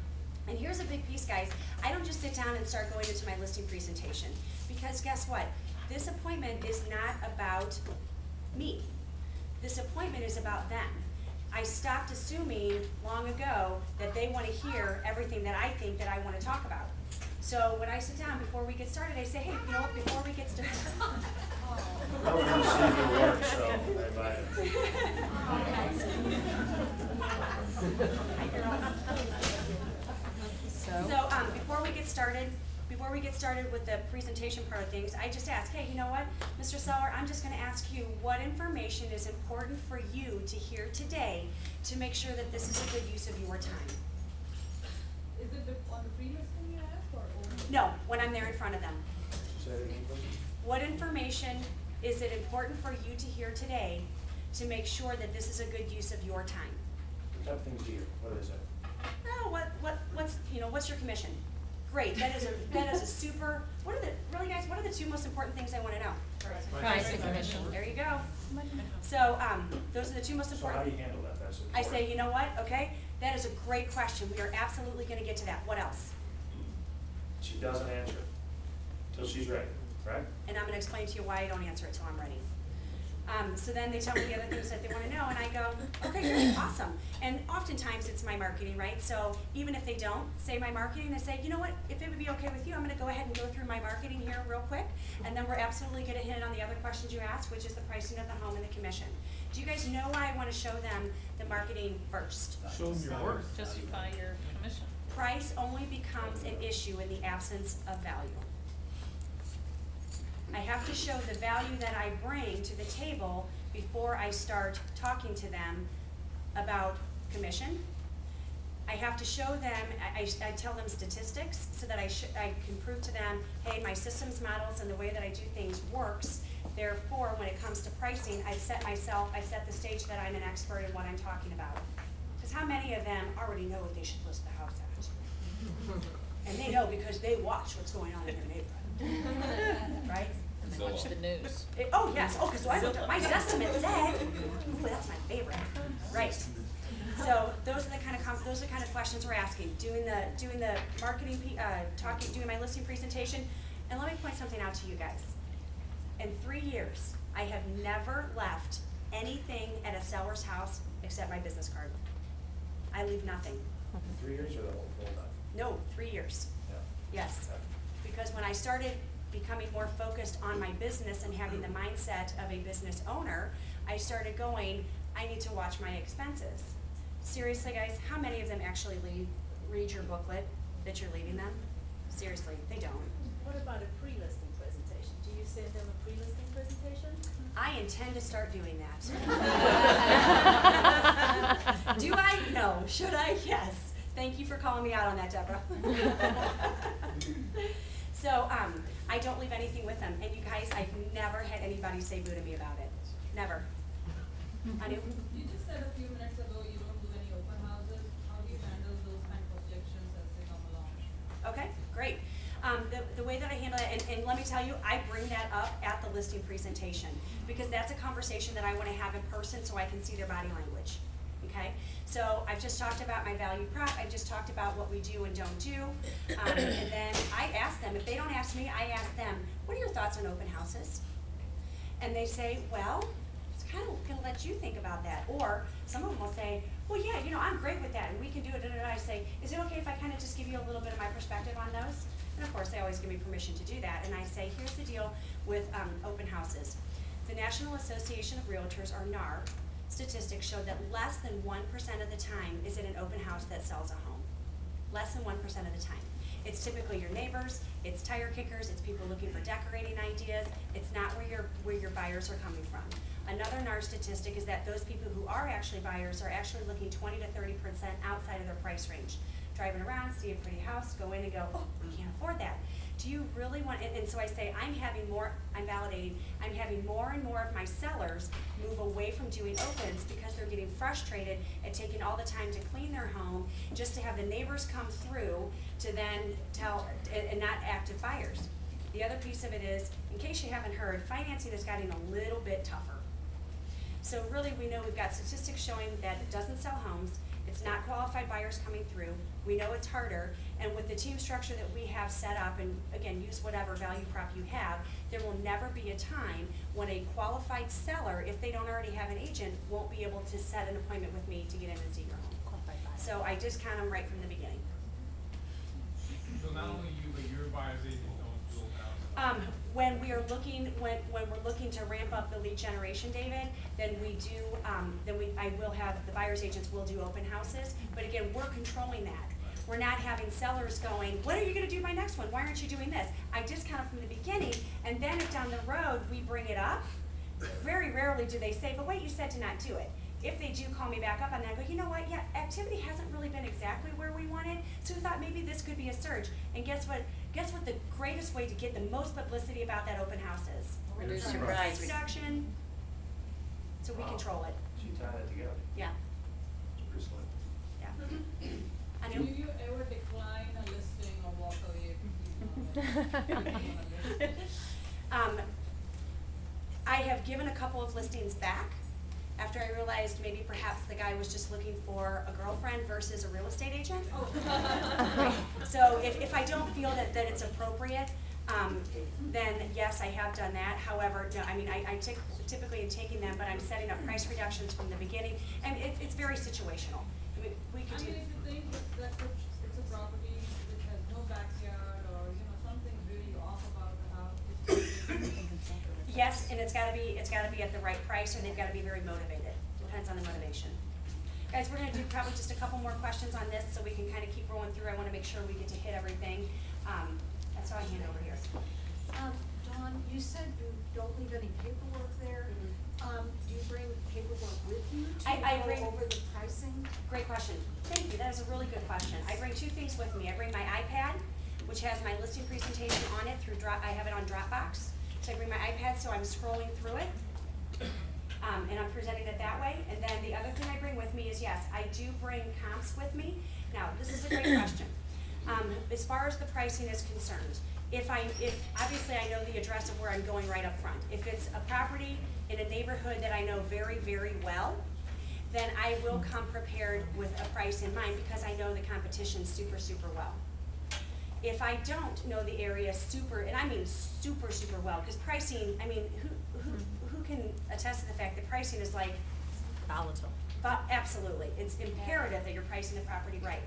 And here's a big piece, guys. I don't just sit down and start going into my listing presentation. Because guess what? This appointment is not about me. This appointment is about them. I stopped assuming long ago that they wanna hear everything that I think that I wanna talk about. So when I sit down, before we get started, I say, hey, you know what, before we get started. I don't want see your work, so I buy it. So, So, um, before we get started, before we get started with the presentation part of things, I just ask, hey, you know what, Mr. Seller, I'm just gonna ask you what information is important for you to hear today to make sure that this is a good use of your time? Is it the- on the pre-listing you asked or only? No, when I'm there in front of them. Say that again, please? What information is it important for you to hear today to make sure that this is a good use of your time? What type of things do you, what is it? Oh, what, what, what's, you know, what's your commission? Great, that is a, that is a super, what are the, really guys, what are the two most important things I wanna know? price and commission. There you go. So, um, those are the two most important. So how important. do you handle that? That's important. I say, you know what, okay, that is a great question, we are absolutely gonna get to that, what else? She doesn't answer till she's ready, right? And I'm gonna explain to you why I don't answer it till I'm ready. Um, so then they tell me the other things that they wanna know, and I go, okay, great, awesome. And oftentimes it's my marketing, right? So even if they don't say my marketing, I say, you know what, if it would be okay with you, I'm gonna go ahead and go through my marketing here real quick, and then we're absolutely gonna hit on the other questions you asked, which is the pricing of the home and the commission. Do you guys know why I wanna show them the marketing first? Show them your worth. Justify your commission. Price only becomes an issue in the absence of value. I have to show the value that I bring to the table before I start talking to them about commission. I have to show them, I, I, I tell them statistics so that I I can prove to them, hey, my systems models and the way that I do things works. Therefore, when it comes to pricing, I've set myself, I've set the stage that I'm an expert in what I'm talking about. Cause how many of them already know what they should list the house at? And they know because they watch what's going on in their neighborhood. Right? And they watch the news. Eh, Oh, yes, oh, cause so I looked at, my estimate said, ooh, that's my favorite, right. So those are the kind of, com- those are the kind of questions we're asking, doing the, doing the marketing, pe- uh, talking, doing my listing presentation. And let me point something out to you guys. In three years, I have never left anything at a seller's house except my business card. I leave nothing. Three years or the whole, whole time? No, three years. Yeah. Yes, because when I started becoming more focused on my business and having the mindset of a business owner, I started going, I need to watch my expenses. Seriously, guys, how many of them actually leave, read your booklet that you're leaving them? Seriously, they don't. What about a pre-listing presentation? Do you send them a pre-listing presentation? I intend to start doing that. Do I? No. Should I? Yes. Thank you for calling me out on that, Deborah. so, um, I don't leave anything with them. And you guys, I've never had anybody say boo to me about it. Never. I do. You just said a few minutes ago you don't do any open houses. How do you handle those kind of objections as they come along? Okay, great. Um, the, the way that I handle it, and, and let me tell you, I bring that up at the listing presentation, because that's a conversation that I wanna have in person so I can see their body language, okay? So I've just talked about my value prop, I've just talked about what we do and don't do, um, and then I ask them, if they don't ask me, I ask them, what are your thoughts on open houses? And they say, well, it's kind of gonna let you think about that. Or some of them will say, well, yeah, you know, I'm great with that and we can do it. Da. I say, is it okay if I kind of just give you a little bit of my perspective on those? And of course, they always give me permission to do that. And I say, here's the deal with um, open houses. The National Association of Realtors, or NAR, statistics show that less than 1% of the time is it an open house that sells a home. Less than 1% of the time. It's typically your neighbors, it's tire kickers, it's people looking for decorating ideas, it's not where your, where your buyers are coming from. Another NAR statistic is that those people who are actually buyers are actually looking twenty to thirty percent outside of their price range. Driving around, see a pretty house, go in and go, oh, we can't afford that. Do you really want, and, and so I say, I'm having more, I'm validating, I'm having more and more of my sellers move away from doing opens because they're getting frustrated at taking all the time to clean their home, just to have the neighbors come through to then tell, and, and not active buyers. The other piece of it is, in case you haven't heard, financing is getting a little bit tougher. So really, we know we've got statistics showing that it doesn't sell homes, it's not qualified buyers coming through, we know it's harder, and with the team structure that we have set up, and again, use whatever value prop you have, there will never be a time when a qualified seller, if they don't already have an agent, won't be able to set an appointment with me to get in and see your home. So I just count them right from the beginning. So not only you, but your buyer's agent don't do open houses? Um, when we are looking, when, when we're looking to ramp up the lead generation, David, then we do, um, then we, I will have, the buyer's agents will do open houses, but again, we're controlling that. We're not having sellers going, when are you gonna do my next one? Why aren't you doing this? I discount from the beginning, and then if down the road we bring it up, very rarely do they say, but wait, you said to not do it. If they do call me back up and I go, you know what, yeah, activity hasn't really been exactly where we wanted, so we thought maybe this could be a surge. And guess what, guess what the greatest way to get the most publicity about that open house is? Reduce your Price price. reduction, so we Wow. control it, So you tie that together. yeah, It's pretty slick. yeah. I Do you ever decline a listing or walk away if you don't want it? um, I have given a couple of listings back after I realized maybe perhaps the guy was just looking for a girlfriend versus a real estate agent. So if, if I don't feel that, that it's appropriate, um, then yes, I have done that. However, no, I mean, I, I typically am taking them, but I'm setting up price reductions from the beginning, and it, it's very situational. I mean, we could do. mean, if you think that, that could- it's a property which has no backyard or, you know, something's really off about the house. it's- Yes, and it's gotta be, it's gotta be at the right price, and they've gotta be very motivated, depends on the motivation. Guys, we're gonna do probably just a couple more questions on this, so we can kinda keep rolling through, I wanna make sure we get to hit everything. Um, that's all I hand over here. Um, Dawn, you said you don't leave any paperwork there. Um, do you bring paperwork with you I- I to bring- go over the pricing? Great question. Thank you. That is a really good question. I bring two things with me. I bring my iPad, which has my listing presentation on it through Drop, I have it on Dropbox. So I bring my iPad, so I'm scrolling through it. Um, and I'm presenting it that way. And then the other thing I bring with me is, yes, I do bring comps with me. Now, this is a great question. Um, as far as the pricing is concerned, if I, if, obviously I know the address of where I'm going right up front. If it's a property in a neighborhood that I know very, very well, then I will come prepared with a price in mind because I know the competition super, super well. If I don't know the area super, and I mean super, super well, because pricing, I mean, who, who, mm-hmm. who can attest to the fact that pricing is like Volatile. but absolutely, it's imperative that you're pricing the property right.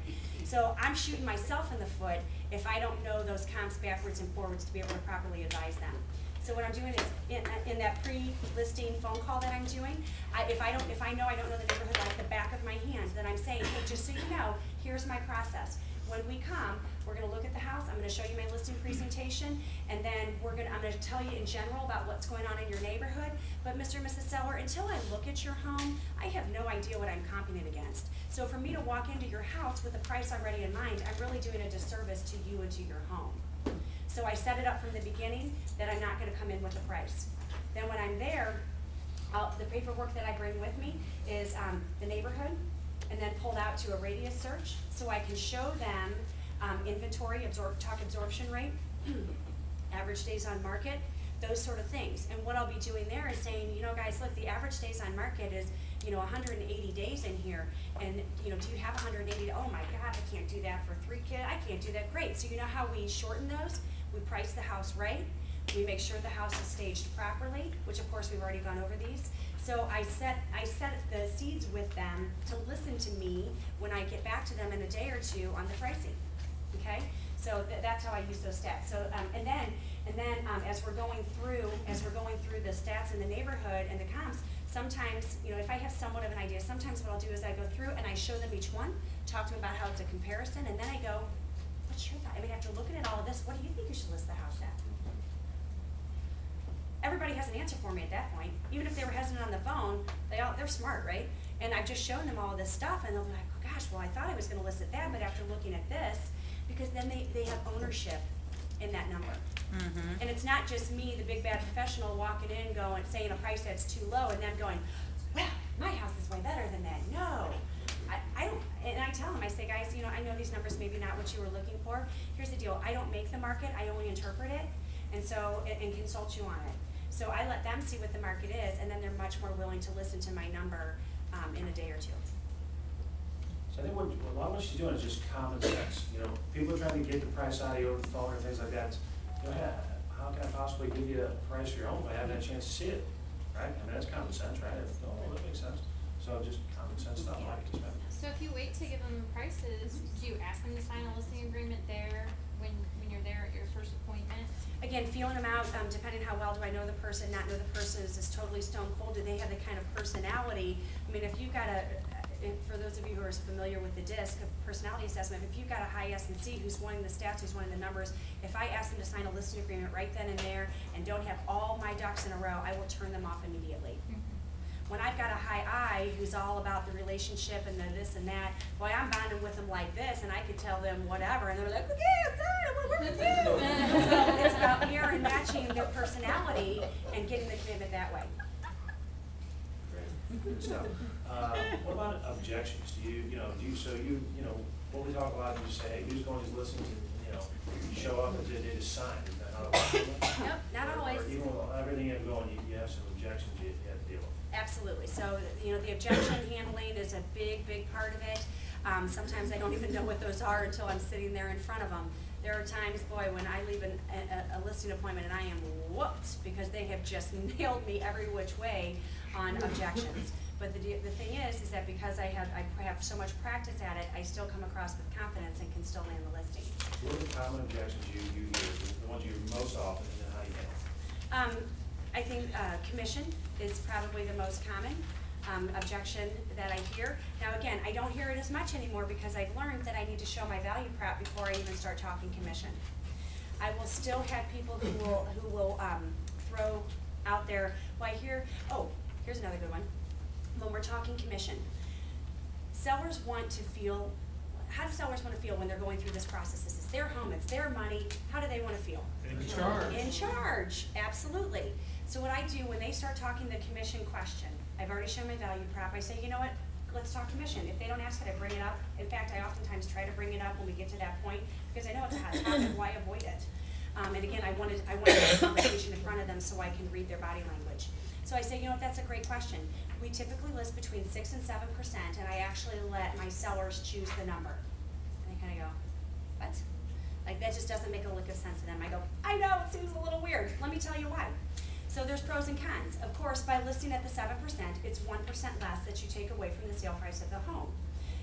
So I'm shooting myself in the foot if I don't know those comps backwards and forwards to be able to properly advise them. So what I'm doing is, in, in that pre-listing phone call that I'm doing, I, if I don't, if I know I don't know the neighborhood like the back of my hand, then I'm saying, hey, just so you know, here's my process. When we come, we're gonna look at the house, I'm gonna show you my listing presentation, and then we're gonna, I'm gonna tell you in general about what's going on in your neighborhood. But Mr. and Mrs. Seller, until I look at your home, I have no idea what I'm comping it against. So for me to walk into your house with a price already in mind, I'm really doing a disservice to you and to your home. So I set it up from the beginning that I'm not gonna come in with a price. Then when I'm there, I'll, the paperwork that I bring with me is, um, the neighborhood, and then pulled out to a radius search, so I can show them, um, inventory, absorb, talk absorption rate, average days on market, those sort of things. And what I'll be doing there is saying, you know, guys, look, the average days on market is, you know, hundred and eighty days in here. And, you know, do you have hundred and eighty? Oh my God, I can't do that for three kid, I can't do that, great. So you know how we shorten those? We price the house right, we make sure the house is staged properly, which of course we've already gone over these. So I set, I set the seeds with them to listen to me when I get back to them in a day or two on the pricing, okay? So tha- that's how I use those stats. So, um, and then, and then, um, as we're going through, as we're going through the stats in the neighborhood and the comps, sometimes, you know, if I have somewhat of an idea, sometimes what I'll do is I go through and I show them each one, talk to them about how it's a comparison, and then I go, what's your thought? I mean, after looking at all of this, what do you think you should list the house? Everybody has an answer for me at that point. Even if they were hesitant on the phone, they all, they're smart, right? And I've just shown them all this stuff and they'll be like, oh gosh, well, I thought I was gonna list it that, but after looking at this, because then they, they have ownership in that number. Mm-hmm. And it's not just me, the big bad professional, walking in going, saying a price that's too low, and them going, well, my house is way better than that. No. I, I don't, and I tell them, I say, guys, you know, I know these numbers maybe not what you were looking for. Here's the deal, I don't make the market, I only interpret it, and so, and, and consult you on it. So I let them see what the market is, and then they're much more willing to listen to my number, um, in a day or two. So I think what, a lot of what she's doing is just common sense, you know, people are trying to get the price out of you over the phone and things like that. You know, yeah, how can I possibly give you a price for your home if I haven't had a chance to see it, right? I mean, that's common sense, right? If- Oh, that makes sense. So just common sense stuff like this. So if you wait to give them prices, do you ask them to sign a listing agreement there when, when you're there at your first appointment? Again, feeling them out, um, depending how well do I know the person, not know the person, is this totally stone cold, do they have the kind of personality? I mean, if you've got a, for those of you who are familiar with the DISC, a personality assessment, if you've got a high S and C who's wanting the stats, who's wanting the numbers, if I ask them to sign a listing agreement right then and there and don't have all my ducks in a row, I will turn them off immediately. When I've got a high I who's all about the relationship and the this and that, boy, I'm bonding with them like this, and I could tell them whatever, and they're like, okay, it's on, we're working with you. So it's about mirroring, matching their personality and getting the commitment that way. Great, good stuff. Uh, what about objections? Do you, you know, do you, so you, you know, what we talk about, you say, hey, who's going to listen to, you know, you show up and they they just sign, is that how it works? Yep, not always. Or even with everything you have going, you, you have some objections you, you have to deal with. Absolutely. So, you know, the objection handling is a big, big part of it. Um, sometimes I don't even know what those are until I'm sitting there in front of them. There are times, boy, when I leave an, a, a listing appointment and I am whooped because they have just nailed me every which way on objections. But the, the thing is, is that because I have, I have so much practice at it, I still come across with confidence and can still land the listing. What are the common objections you, you hear, the ones you hear most often, and how you handle them? Um, I think, uh, commission is probably the most common, um, objection that I hear. Now, again, I don't hear it as much anymore because I've learned that I need to show my value prop before I even start talking commission. I will still have people who will, who will, um, throw out there, well, I hear, oh, here's another good one. When we're talking commission, sellers want to feel, how do sellers wanna feel when they're going through this process? This is their home, it's their money, how do they wanna feel? In charge. In charge, absolutely. So what I do, when they start talking the commission question, I've already shown my value prop, I say, you know what, let's talk commission. If they don't ask it, I bring it up. In fact, I oftentimes try to bring it up when we get to that point, because I know it's a hot topic, why avoid it? Um, and again, I wanted, I wanted a conversation in front of them so I can read their body language. So I say, you know what, that's a great question. We typically list between six and seven percent, and I actually let my sellers choose the number. And they kinda go, what? Like, that just doesn't make a lick of sense to them. I go, I know, it seems a little weird. Let me tell you why. So there's pros and cons. Of course, by listing at the seven percent, it's one percent less that you take away from the sale price of the home.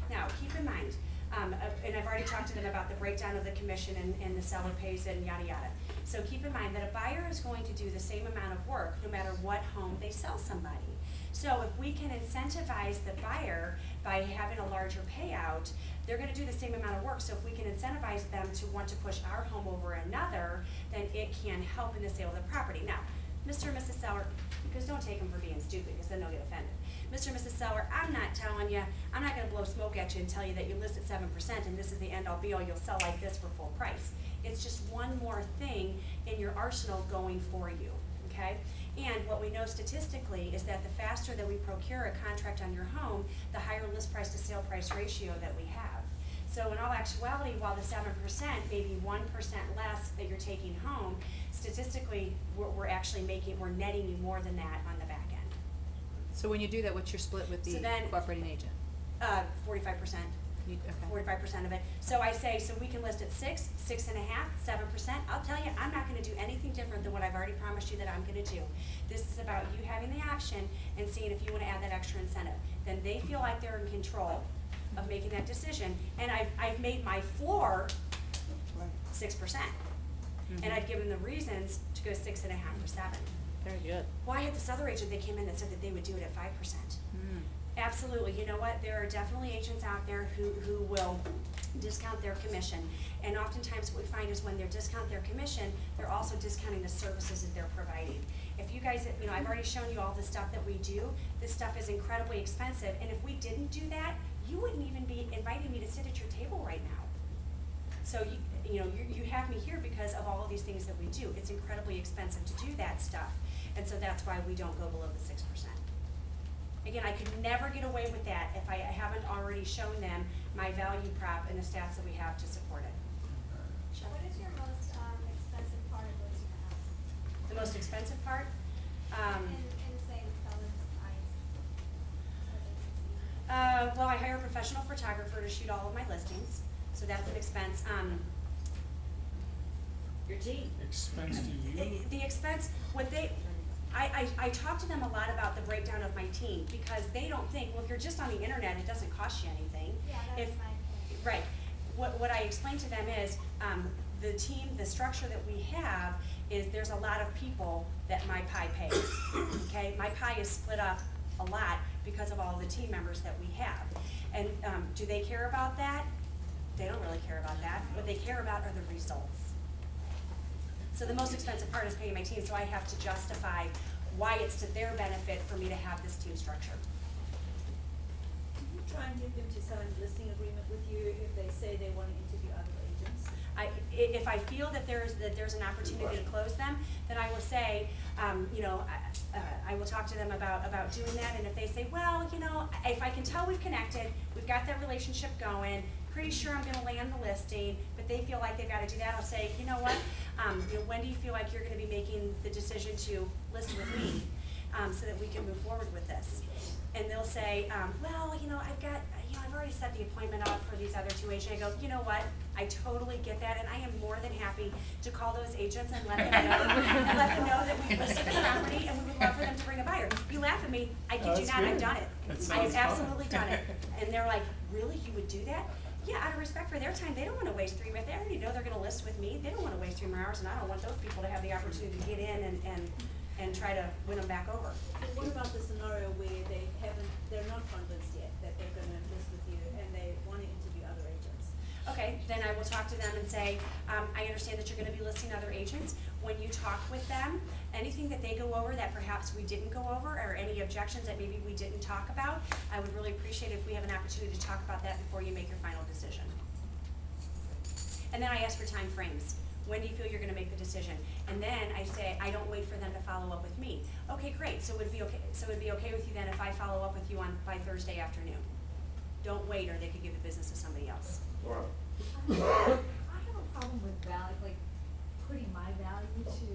Now, keep in mind, um, and I've already talked to them about the breakdown of the commission and, and the seller pays and yada yada. So keep in mind that a buyer is going to do the same amount of work no matter what home they sell somebody. So if we can incentivize the buyer by having a larger payout, they're gonna do the same amount of work. So if we can incentivize them to want to push our home over another, then it can help in the sale of the property. Now, Mr. and Mrs. Seller, because don't take them for being stupid, because then they'll get offended. Mr. and Mrs. Seller, I'm not telling you, I'm not gonna blow smoke at you and tell you that you list at seven percent and this is the end all be all, you'll sell like this for full price. It's just one more thing in your arsenal going for you, okay? And what we know statistically is that the faster that we procure a contract on your home, the higher list price to sale price ratio that we have. So in all actuality, while the seven percent may be one percent less that you're taking home, statistically, we're, we're actually making, we're netting you more than that on the back end. So when you do that, what's your split with So the then- cooperating agent? Uh, forty-five percent. You- okay. forty-five percent of it. So I say, so we can list at six, six and a half, seven percent. I'll tell you, I'm not gonna do anything different than what I've already promised you that I'm gonna do. This is about you having the option and seeing if you wanna add that extra incentive. Then they feel like they're in control of making that decision, and I've, I've made my floor six percent. And Mhm. I've given the reasons to go six and a half or seven. Very good. Well, I had this other agent that came in that said that they would do it at five percent. Mm. Absolutely, you know what, there are definitely agents out there who, who will discount their commission. And oftentimes what we find is when they discount their commission, they're also discounting the services that they're providing. If you guys, you know, I've already shown you all the stuff that we do, this stuff is incredibly expensive, and if we didn't do that, you wouldn't even be inviting me to sit at your table right now. So you, you know, you, you have me here because of all of these things that we do. It's incredibly expensive to do that stuff, and so that's why we don't go below the six percent. Again, I could never get away with that if I haven't already shown them my value prop and the stats that we have to support it. What is your most, um, expensive part of listing a house? The most expensive part, um, In, in say the seller's eyes? Or agency? uh, well, I hire a professional photographer to shoot all of my listings, so that's an expense. Um, Your Jeep. Expense to you? i- the expense, what they, I, I, I talk to them a lot about the breakdown of my team, because they don't think, well, if you're just on the internet, it doesn't cost you anything. Yeah, that If- my point. Right. What, what I explain to them is, um, the team, the structure that we have is there's a lot of people that my pie pays. Okay, my pie is split up a lot because of all the team members that we have. And, um, do they care about that? They don't really care about that. What they care about are the results. So the most expensive part is paying my team, so I have to justify why it's to their benefit for me to have this team structure. Can you try and get them to sign a listing agreement with you if they say they wanna interview other agents? I, i- if I feel that there's, that there's an opportunity to close them, then I will say, um, you know, I, uh, I will talk to them about, about doing that, and if they say, well, you know, if I can tell we've connected, we've got that relationship going, pretty sure I'm gonna land the listing, but they feel like they've gotta do that, I'll say, you know what, um, you know, when do you feel like you're gonna be making the decision to list with me, um, so that we can move forward with this? And they'll say, um, well, you know, I've got, you know, I've already set the appointment up for these other two agents. I go, you know what? I totally get that, and I am more than happy to call those agents and let them know, and let them know that we've listed the property and we would love for them to bring a buyer. You laugh at me, I kid you That's not, I've done it. I have absolutely done it. And they're like, really, you would do that? Yeah, out of respect for their time, they don't wanna waste three, minutes. they already know they're gonna list with me, they don't wanna waste three more hours, and I don't want those people to have the opportunity to get in and, and, and try to win them back over. But what about the scenario where they haven't, they're not convinced yet that they're gonna list with you and they wanna interview other agents? Okay, then I will talk to them and say, um, I understand that you're gonna be listing other agents. When you talk with them, anything that they go over that perhaps we didn't go over, or any objections that maybe we didn't talk about, I would really appreciate if we have an opportunity to talk about that before you make your final decision. And then I ask for time frames. When do you feel you're gonna make the decision? And then I say, I don't wait for them to follow up with me. Okay, great, so it would be okay, so it'd be okay with you then if I follow up with you on, by Thursday afternoon? Don't wait, or they could give the business to somebody else. Laura? I have a problem with value, like putting my value to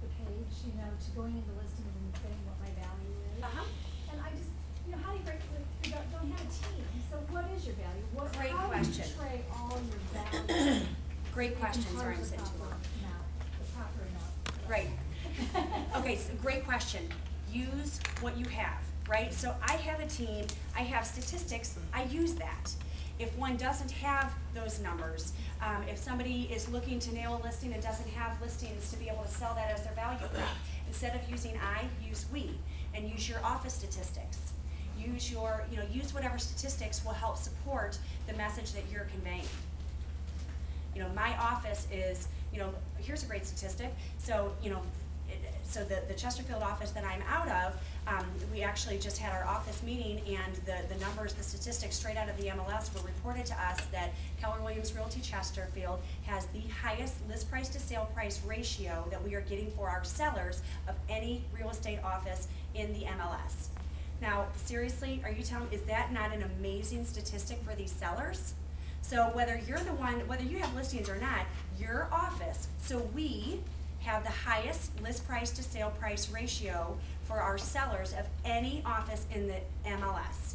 the page, you know, to going into listings and saying what my value is. Uh-huh. And I just, you know, how do you break, like, you don't, don't have a team, so what is your value? What, Great how do you question. portray all your value? Great questions question, sorry, I'm terms of sitting too long. proper amount, the proper amount. Right. Okay, so great question. Use what you have, right? So I have a team, I have statistics, I use that. If one doesn't have those numbers, um, if somebody is looking to nail a listing and doesn't have listings to be able to sell that as their value prop, instead of using I, use we, and use your office statistics. Use your, you know, use whatever statistics will help support the message that you're conveying you know, my office is, you know, here's a great statistic. So, you know, so the, the Chesterfield office that I'm out of, um, we actually just had our office meeting and the, the numbers, the statistics straight out of the MLS were reported to us that Keller Williams Realty Chesterfield has the highest list price to sale price ratio that we are getting for our sellers of any real estate office in the MLS. Now, seriously, are you telling, is that not an amazing statistic for these sellers? So whether you're the one, whether you have listings or not, your office, so we have the highest list price to sale price ratio for our sellers of any office in the MLS.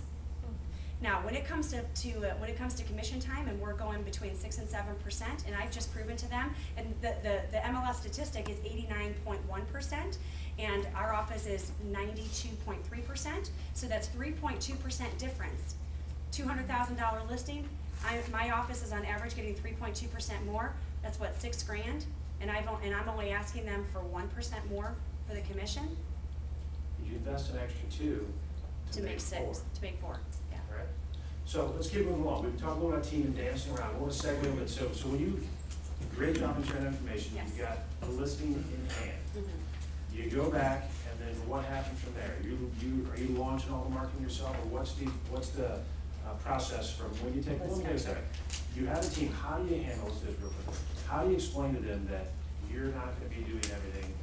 Now, when it comes to, to, uh, when it comes to commission time, and we're going between six and seven percent, and I've just proven to them, and the, the, the MLS statistic is eighty-nine point one percent, and our office is ninety-two point three percent, so that's three point two percent difference. Two hundred thousand dollar listing, I, my office is on average getting three point two percent more, that's what, six grand? And I've, and I'm only asking them for one percent more for the commission? You invest an extra two to make six, four. to make four, yeah. Alright, so let's keep moving along, we've talked a little about team and dancing around, gonna segue a little bit, so, so when you, great job in sharing information, Yes. you got a listing in hand. Mhm. You go back, and then what happens from there? You, you, are you launching all the marketing yourself, or what's the, what's the, uh, process from when you take, Let's let me go. take a second. You have a team, how do you handle this real quick? How do you explain to them that you're not gonna be doing everything?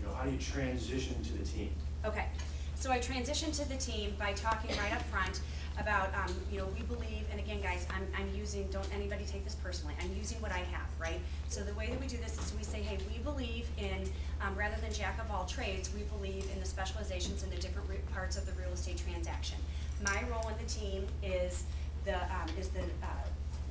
You know, how do you transition to the team? Okay, so I transitioned to the team by talking right up front about, um, you know, we believe, and again, guys, I'm, I'm using, don't anybody take this personally, I'm using what I have, right? So the way that we do this is we say, hey, we believe in, um, rather than jack of all trades, we believe in the specializations in the different re- parts of the real estate transaction. My role in the team is the, um, is the, uh,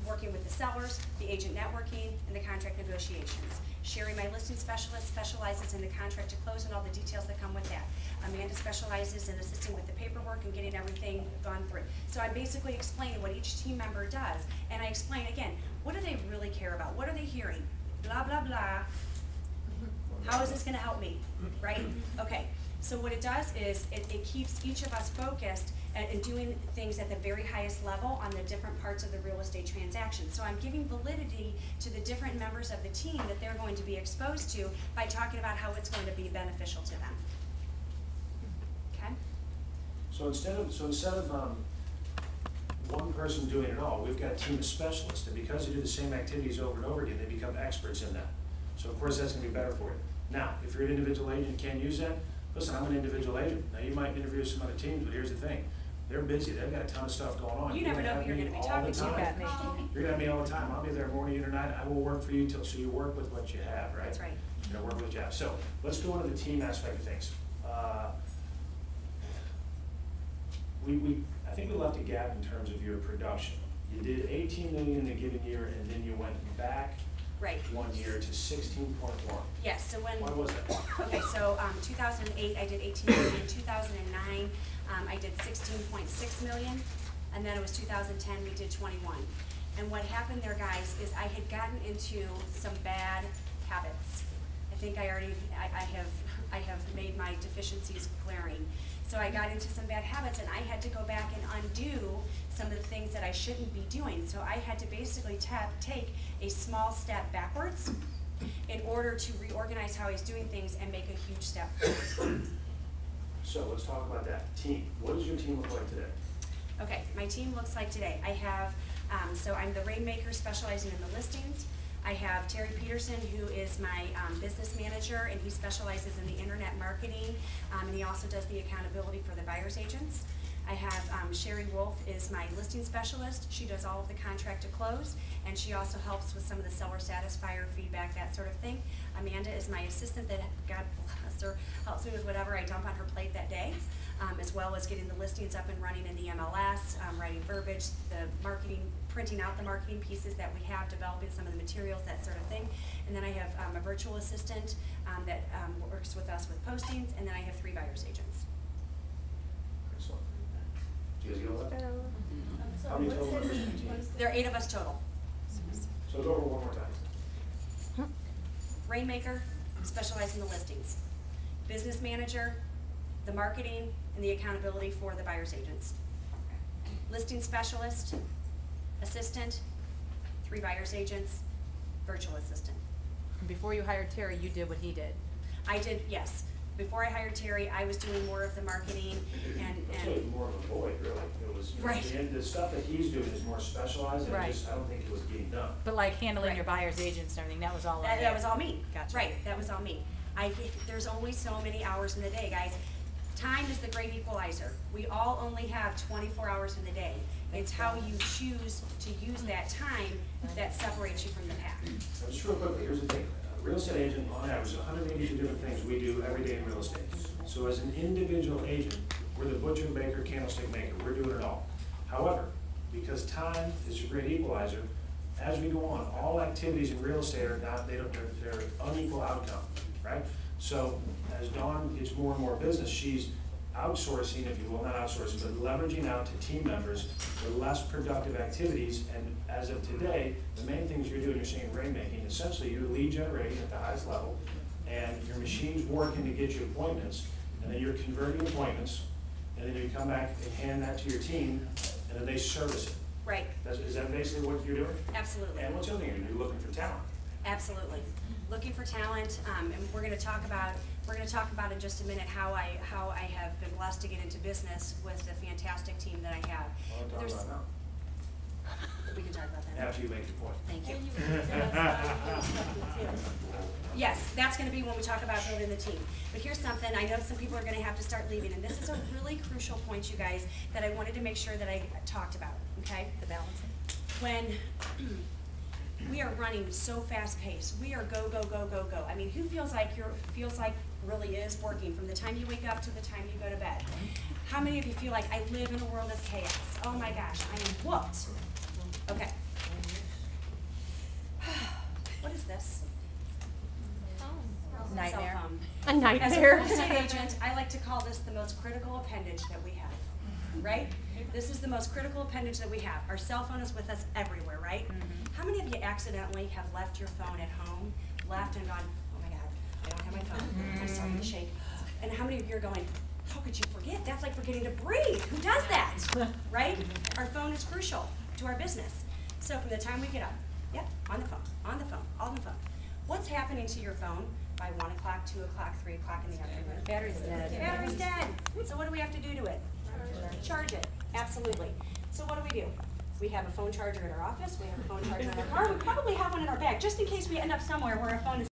working with the sellers, the agent networking, and the contract negotiations. Sherry, my listing specialist, specializes in the contract to close and all the details that come with that. Amanda specializes in assisting with the paperwork and getting everything gone through. So I'm basically explaining what each team member does, and I explain again, what do they really care about? What are they hearing? Blah, blah, blah. How is this gonna help me, right? Okay, so what it does is, it, it keeps each of us focused and, and doing things at the very highest level on the different parts of the real estate transaction. So I'm giving validity to the different members of the team that they're going to be exposed to by talking about how it's going to be beneficial to them. Okay? So instead of, so instead of, um, one person doing it all, we've got a team of specialists, and because they do the same activities over and over again, they become experts in that. So of course, that's gonna be better for you. Now, if you're an individual agent and can't use that, listen, I'm an individual agent, now you might interview some other teams, but here's the thing, they're busy, they've got a ton of stuff going on. You never know who you're gonna be all talking to. about me. You're gonna have me all the time, I'll be there morning and night, I will work for you till, so you work with what you have, right? That's right. You know, work with what you have. So, let's go into the team aspect of things. Uh, We, we, I think we left a gap in terms of your production. You did eighteen million in a given year, and then you went back Right. one year to sixteen point one. Yes, so when. Why was that? Okay, so, um, two thousand and eight, I did eighteen million, two thousand and nine, um, I did sixteen point six million, and then it was two thousand ten, we did twenty-one. And what happened there, guys, is I had gotten into some bad habits. I think I already, I, I have, I have made my deficiencies glaring. So I got into some bad habits, and I had to go back and undo some of the things that I shouldn't be doing. So I had to basically tap, take a small step backwards in order to reorganize how he's doing things and make a huge step forward. So, let's talk about that. Team, what does your team look like today? Okay, my team looks like today. I have, um, so I'm the rainmaker specializing in the listings. I have Terry Peterson, who is my, um, business manager, and he specializes in the internet marketing, um, and he also does the accountability for the buyer's agents. I have, um, Sherry Wolf is my listing specialist. She does all of the contract to close, and she also helps with some of the seller satisfier feedback, that sort of thing. Amanda is my assistant that, God bless her, helps me with whatever I dump on her plate that day um, as well as getting the listings up and running in the MLS, um, writing verbiage, the marketing, printing out the marketing pieces that we have, developing some of the materials, that sort of thing. And then I have, um, a virtual assistant, um, that, um, works with us with postings, and then I have three buyer's agents. Excellent. Do you guys get all that? How many total members in your team? what's the- There are eight of us total. So go over one more time. Rainmaker, specialize in the listings. Business manager, the marketing, and the accountability for the buyer's agents. Listing specialist, assistant, three buyer's agents, virtual assistant. Before you hired Terry, you did what he did. I did, yes. Before I hired Terry, I was doing more of the marketing and, It's really and, more of a void, really. It was, you Right. the, the stuff that he's doing is more specialized, and Right. just, I don't think it was getting done. But like handling your buyer's agents and everything, that was all on that, you. that was all me. Gotcha. Right, that was all me. I, there's only so many hours in the day, guys. Time is the great equalizer. We all only have twenty-four hours in the day. It's how you choose to use that time that separates you from the pack. Now, Just real quickly, here's the thing, a real estate agent, on average, hundred and eighty-two different things we do every day in real estate. So as an individual agent, we're the butcher, baker, candlestick maker, we're doing it all. However, because time is a great equalizer, as we go on, all activities in real estate are not, they don't, they're, they're unequal outcome, right? So as Dawn gets more and more business, she's outsourcing, if you will, not outsourcing, but leveraging out to team members for less productive activities. And as of today, the main things you're doing, you're seeing rainmaking, essentially you're lead generating at the highest level, and your machine's working to get you appointments, and then you're converting appointments and then you come back and hand that to your team, and then they service it. Right, That's, is that basically what you're doing? absolutely. And what's the other thing you're? Looking for talent. Absolutely. Looking for talent, um, and we're gonna talk about, we're gonna talk about in just a minute how I, how I have been blessed to get into business with the fantastic team that I have. I want to talk There's- about We can talk about that, that. after you make your point. Thank you. And you were gonna tell us about the too. Yes, that's gonna be when we talk about building the team. But here's something, I know some people are gonna have to start leaving, and this is a really crucial point, you guys, that I wanted to make sure that I talked about, okay? The balancing. when we are running so fast paced, we are go, go, go, go, go. I mean, who feels like you're, feels like really is working from the time you wake up to the time you go to bed? How many of you feel like I live in a world of chaos? Oh my gosh, I am whooped. Okay. What is this? Nightmare. Cell phone. A As a nightmare. real estate agent, I like to call this the most critical appendage that we have, right? This is the most critical appendage that we have. Our cell phone is with us everywhere, right? Mm-hmm. How many of you accidentally have left your phone at home, left and gone, my God, I don't have my phone, I'm starting to shake. And how many of you are going, how could you forget? That's like forgetting to breathe. Who does that? Right? Our phone is crucial to our business. So from the time we get up, yep, on the phone, on the phone, on the phone. What's happening to your phone by one o'clock, two o'clock, three o'clock in the afternoon? Battery's dead. Battery's dead. So what do we have to do to it? Charge it, absolutely. So what do we do? We have a phone charger in our office, we have a phone charger in our car, we probably have one in our bag, just in case we end up somewhere where our phone is